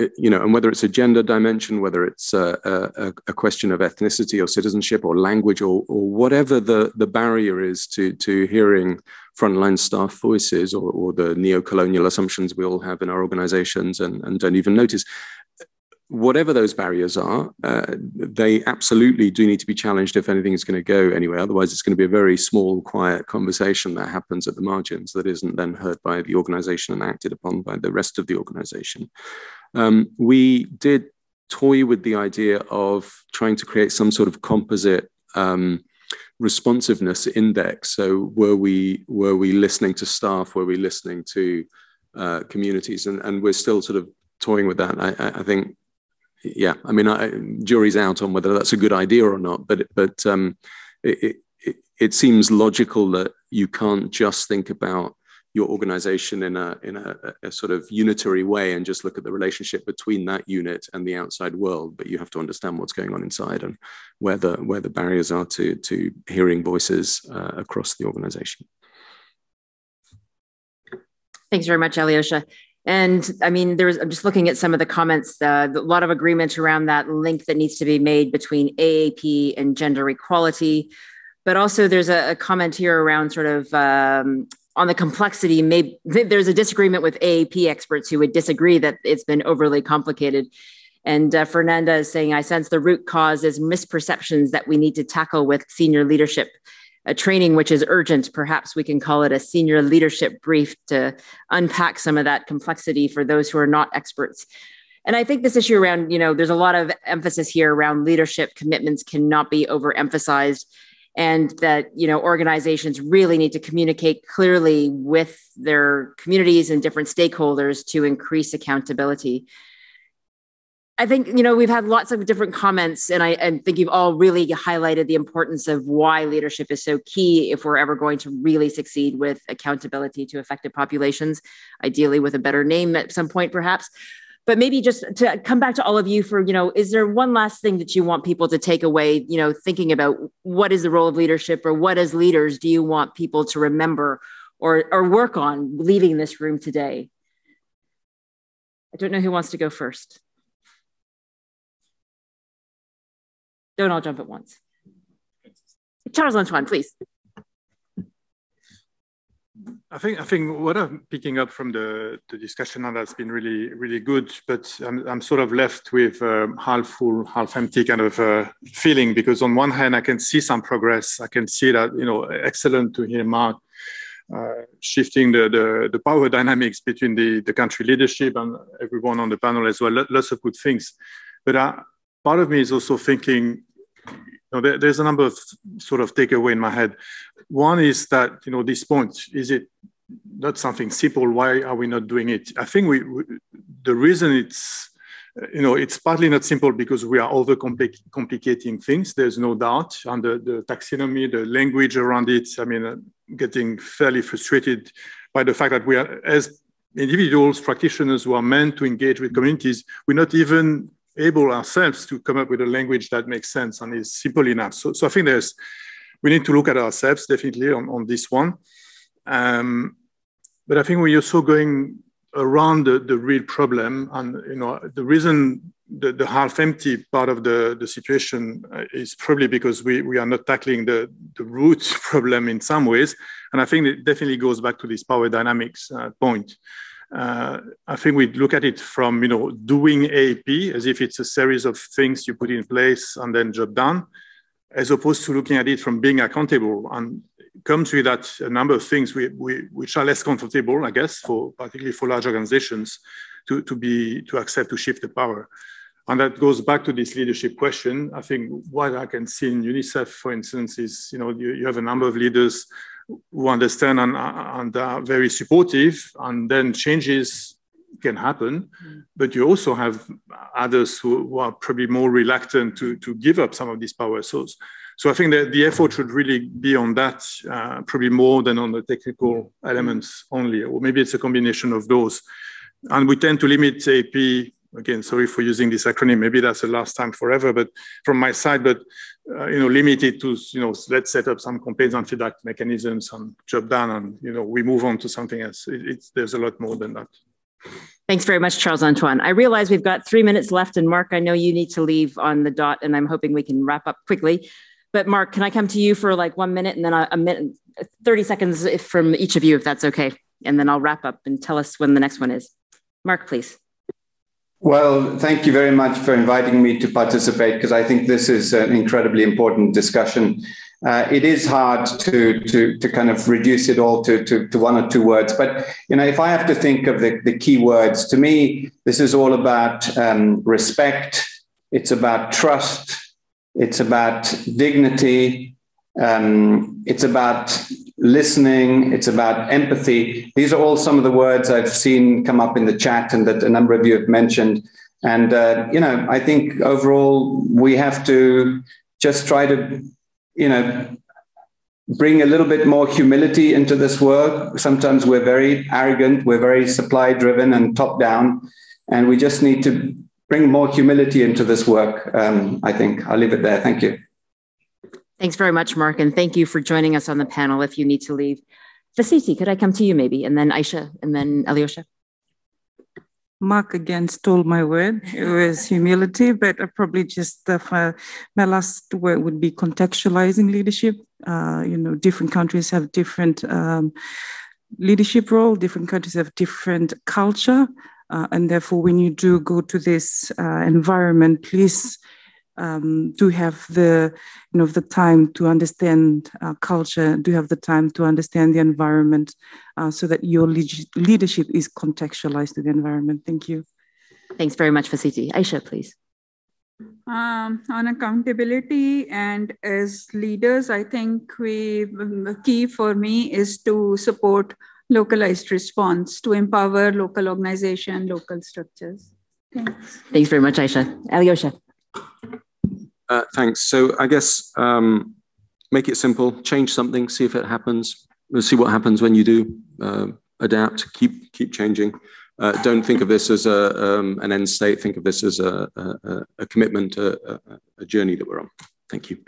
S6: Uh, you know, and whether it's a gender dimension, whether it's a, a, a, question of ethnicity or citizenship or language or, or whatever the, the barrier is to, to hearing frontline staff voices or, or the neo-colonial assumptions we all have in our organizations and, and don't even notice, whatever those barriers are, uh, they absolutely do need to be challenged if anything is going to go anywhere. Otherwise, it's going to be a very small, quiet conversation that happens at the margins that isn't then heard by the organization and acted upon by the rest of the organization. Um, we did toy with the idea of trying to create some sort of composite um, responsiveness index. So were we were we listening to staff? Were we listening to uh, communities? And and we're still sort of toying with that. I, I think, yeah. I mean, I, jury's out on whether that's a good idea or not. But but um, it, it, it seems logical that you can't just think about your organization in a in a, a, sort of unitary way and just look at the relationship between that unit and the outside world but you have to understand what's going on inside and where the where the barriers are to to hearing voices uh, across the organization
S1: thanks very much alyosha and I mean, there's, I'm just looking at some of the comments, uh, a lot of agreement around that link that needs to be made between AAP and gender equality. But also, there's a, a comment here around sort of um, on the complexity, maybe there's a disagreement with AAP experts who would disagree that it's been overly complicated. And uh, Fernanda is saying, I sense the root cause is misperceptions that we need to tackle with senior leadership uh, training, which is urgent. Perhaps we can call it a senior leadership brief to unpack some of that complexity for those who are not experts. And I think this issue around, you know, there's a lot of emphasis here around leadership commitments cannot be overemphasized and that you know organizations really need to communicate clearly with their communities and different stakeholders to increase accountability i think you know we've had lots of different comments and i and think you've all really highlighted the importance of why leadership is so key if we're ever going to really succeed with accountability to affected populations ideally with a better name at some point perhaps. But maybe just to come back to all of you for you know is there one last thing that you want people to take away you know thinking about what is the role of leadership or what as leaders do you want people to remember or or work on leaving this room today? I don't know who wants to go first don't all jump at once charles antoine please
S2: I think I think what I'm picking up from the, the discussion now that's been really really good, but I'm, I'm sort of left with um, half full, half empty kind of uh, feeling because on one hand I can see some progress. I can see that you know excellent to hear Mark uh, shifting the, the, the power dynamics between the the country leadership and everyone on the panel as well. Lots of good things, but uh, part of me is also thinking know, there, there's a number of sort of takeaway in my head. One is that, you know, this point, is it not something simple? Why are we not doing it? I think we, we the reason it's, you know, it's partly not simple because we are over complicating things. There's no doubt. And the, the taxonomy, the language around it, I mean, getting fairly frustrated by the fact that we are, as individuals, practitioners who are meant to engage with communities, we're not even able ourselves to come up with a language that makes sense and is simple enough. So, so I think there's, we need to look at ourselves definitely on, on this one. Um, but I think we're also going around the, the real problem and you know the reason the, the half empty part of the, the situation uh, is probably because we, we are not tackling the, the root problem in some ways. And I think it definitely goes back to this power dynamics uh, point. Uh, I think we look at it from, you know, doing AAP as if it's a series of things you put in place and then job done, as opposed to looking at it from being accountable. And comes with that a number of things we, we, which are less comfortable, I guess, for particularly for large organizations to, to be to accept to shift the power. And that goes back to this leadership question. I think what I can see in UNICEF, for instance, is you know you, you have a number of leaders who understand and, and are very supportive, and then changes can happen. Mm. But you also have others who, who, are probably more reluctant to, to give up some of these power. So, so I think that the effort should really be on that, uh, probably more than on the technical elements only, or maybe it's a combination of those. And we tend to limit AP again, sorry for using this acronym. Maybe that's the last time forever, but from my side, but uh, you know, limited to you know, let's set up some complaints and feedback mechanisms and job done, and you know, we move on to something else. It, it's there's a lot more than that.
S1: Thanks very much, Charles Antoine. I realize we've got three minutes left, and Mark, I know you need to leave on the dot, and I'm hoping we can wrap up quickly. But Mark, can I come to you for like one minute and then a, a minute, 30 seconds from each of you, if that's okay? And then I'll wrap up and tell us when the next one is. Mark, please.
S5: Well, thank you very much for inviting me to participate because I think this is an incredibly important discussion. Uh, it is hard to, to, to kind of reduce it all to, to, to, one or two words. But, you know, if I have to think of the, the key words, to me, this is all about um, respect. It's about trust. It's about dignity. Um, it's about listening, it's about empathy. These are all some of the words I've seen come up in the chat and that a number of you have mentioned. And, uh, you know, I think overall we have to just try to, you know, bring a little bit more humility into this work. Sometimes we're very arrogant, we're very supply driven and top down. And we just need to bring more humility into this work. Um, I think I'll leave it there. Thank you.
S1: Thanks very much, Mark, and thank you for joining us on the panel if you need to leave. Vasiti, could I come to you maybe, and then Aisha, and then Alyosha?
S3: Mark again stole my word. It was humility, but I probably just uh, my last word would be contextualizing leadership. Uh, you know, different countries have different um, leadership role. Different countries have different culture, uh, and therefore, when you do go to this uh, environment, please um, do have the you know the time to understand uh, culture do have the time to understand the environment uh, so that your le- leadership is contextualized to the environment. Thank you.
S1: Thanks very much Vasiti. aisha please.
S4: Um, on accountability and as leaders i think we the key for me is to support localized response to empower local organization local structures. Thanks.
S1: Thanks very much aisha. Alyosha
S6: uh, thanks. So I guess um, make it simple, change something, see if it happens. We'll see what happens when you do. Uh, adapt, keep keep changing. Uh, don't think of this as a, um, an end state. Think of this as a, a, a commitment, a, a journey that we're on. Thank you.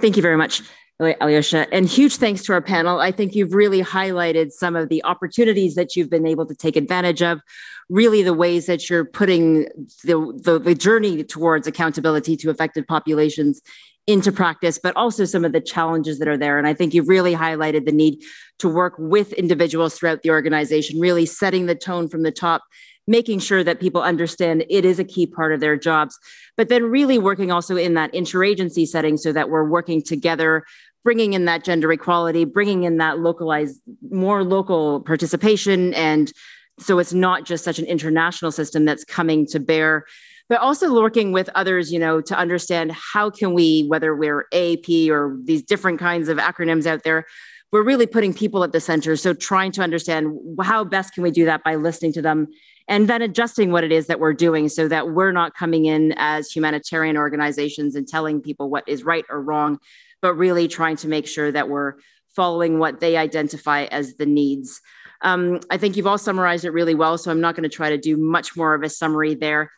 S1: Thank you very much. Alyosha. And huge thanks to our panel. I think you've really highlighted some of the opportunities that you've been able to take advantage of, really the ways that you're putting the, the, the journey towards accountability to affected populations into practice, but also some of the challenges that are there. And I think you've really highlighted the need to work with individuals throughout the organization, really setting the tone from the top making sure that people understand it is a key part of their jobs, but then really working also in that interagency setting so that we're working together bringing in that gender equality, bringing in that localized, more local participation. And so it's not just such an international system that's coming to bear, but also working with others, you know, to understand how can we, whether we're AAP or these different kinds of acronyms out there, we're really putting people at the center. So trying to understand how best can we do that by listening to them and then adjusting what it is that we're doing so that we're not coming in as humanitarian organizations and telling people what is right or wrong, but really trying to make sure that we're following what they identify as the needs. Um, I think you've all summarized it really well, so I'm not going to try to do much more of a summary there.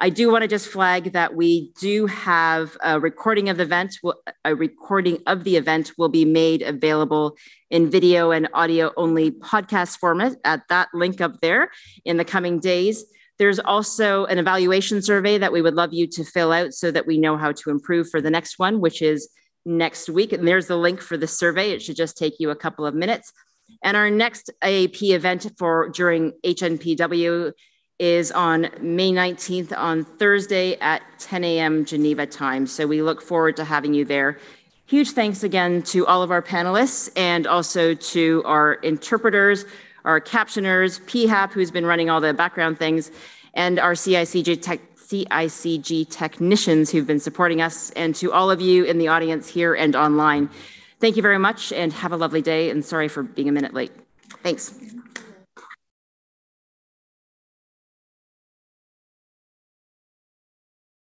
S1: I do want to just flag that we do have a recording of the event. A recording of the event will be made available in video and audio only podcast format at that link up there in the coming days. There's also an evaluation survey that we would love you to fill out so that we know how to improve for the next one, which is next week. And there's the link for the survey. It should just take you a couple of minutes. And our next AAP event for during HNPW is on May 19th on Thursday at 10 a.m. Geneva time. So we look forward to having you there. Huge thanks again to all of our panelists and also to our interpreters, our captioners, PHAP, who's been running all the background things, and our CICG, tech, CICG technicians who've been supporting us, and to all of you in the audience here and online. Thank you very much and have a lovely day. And sorry for being a minute late. Thanks.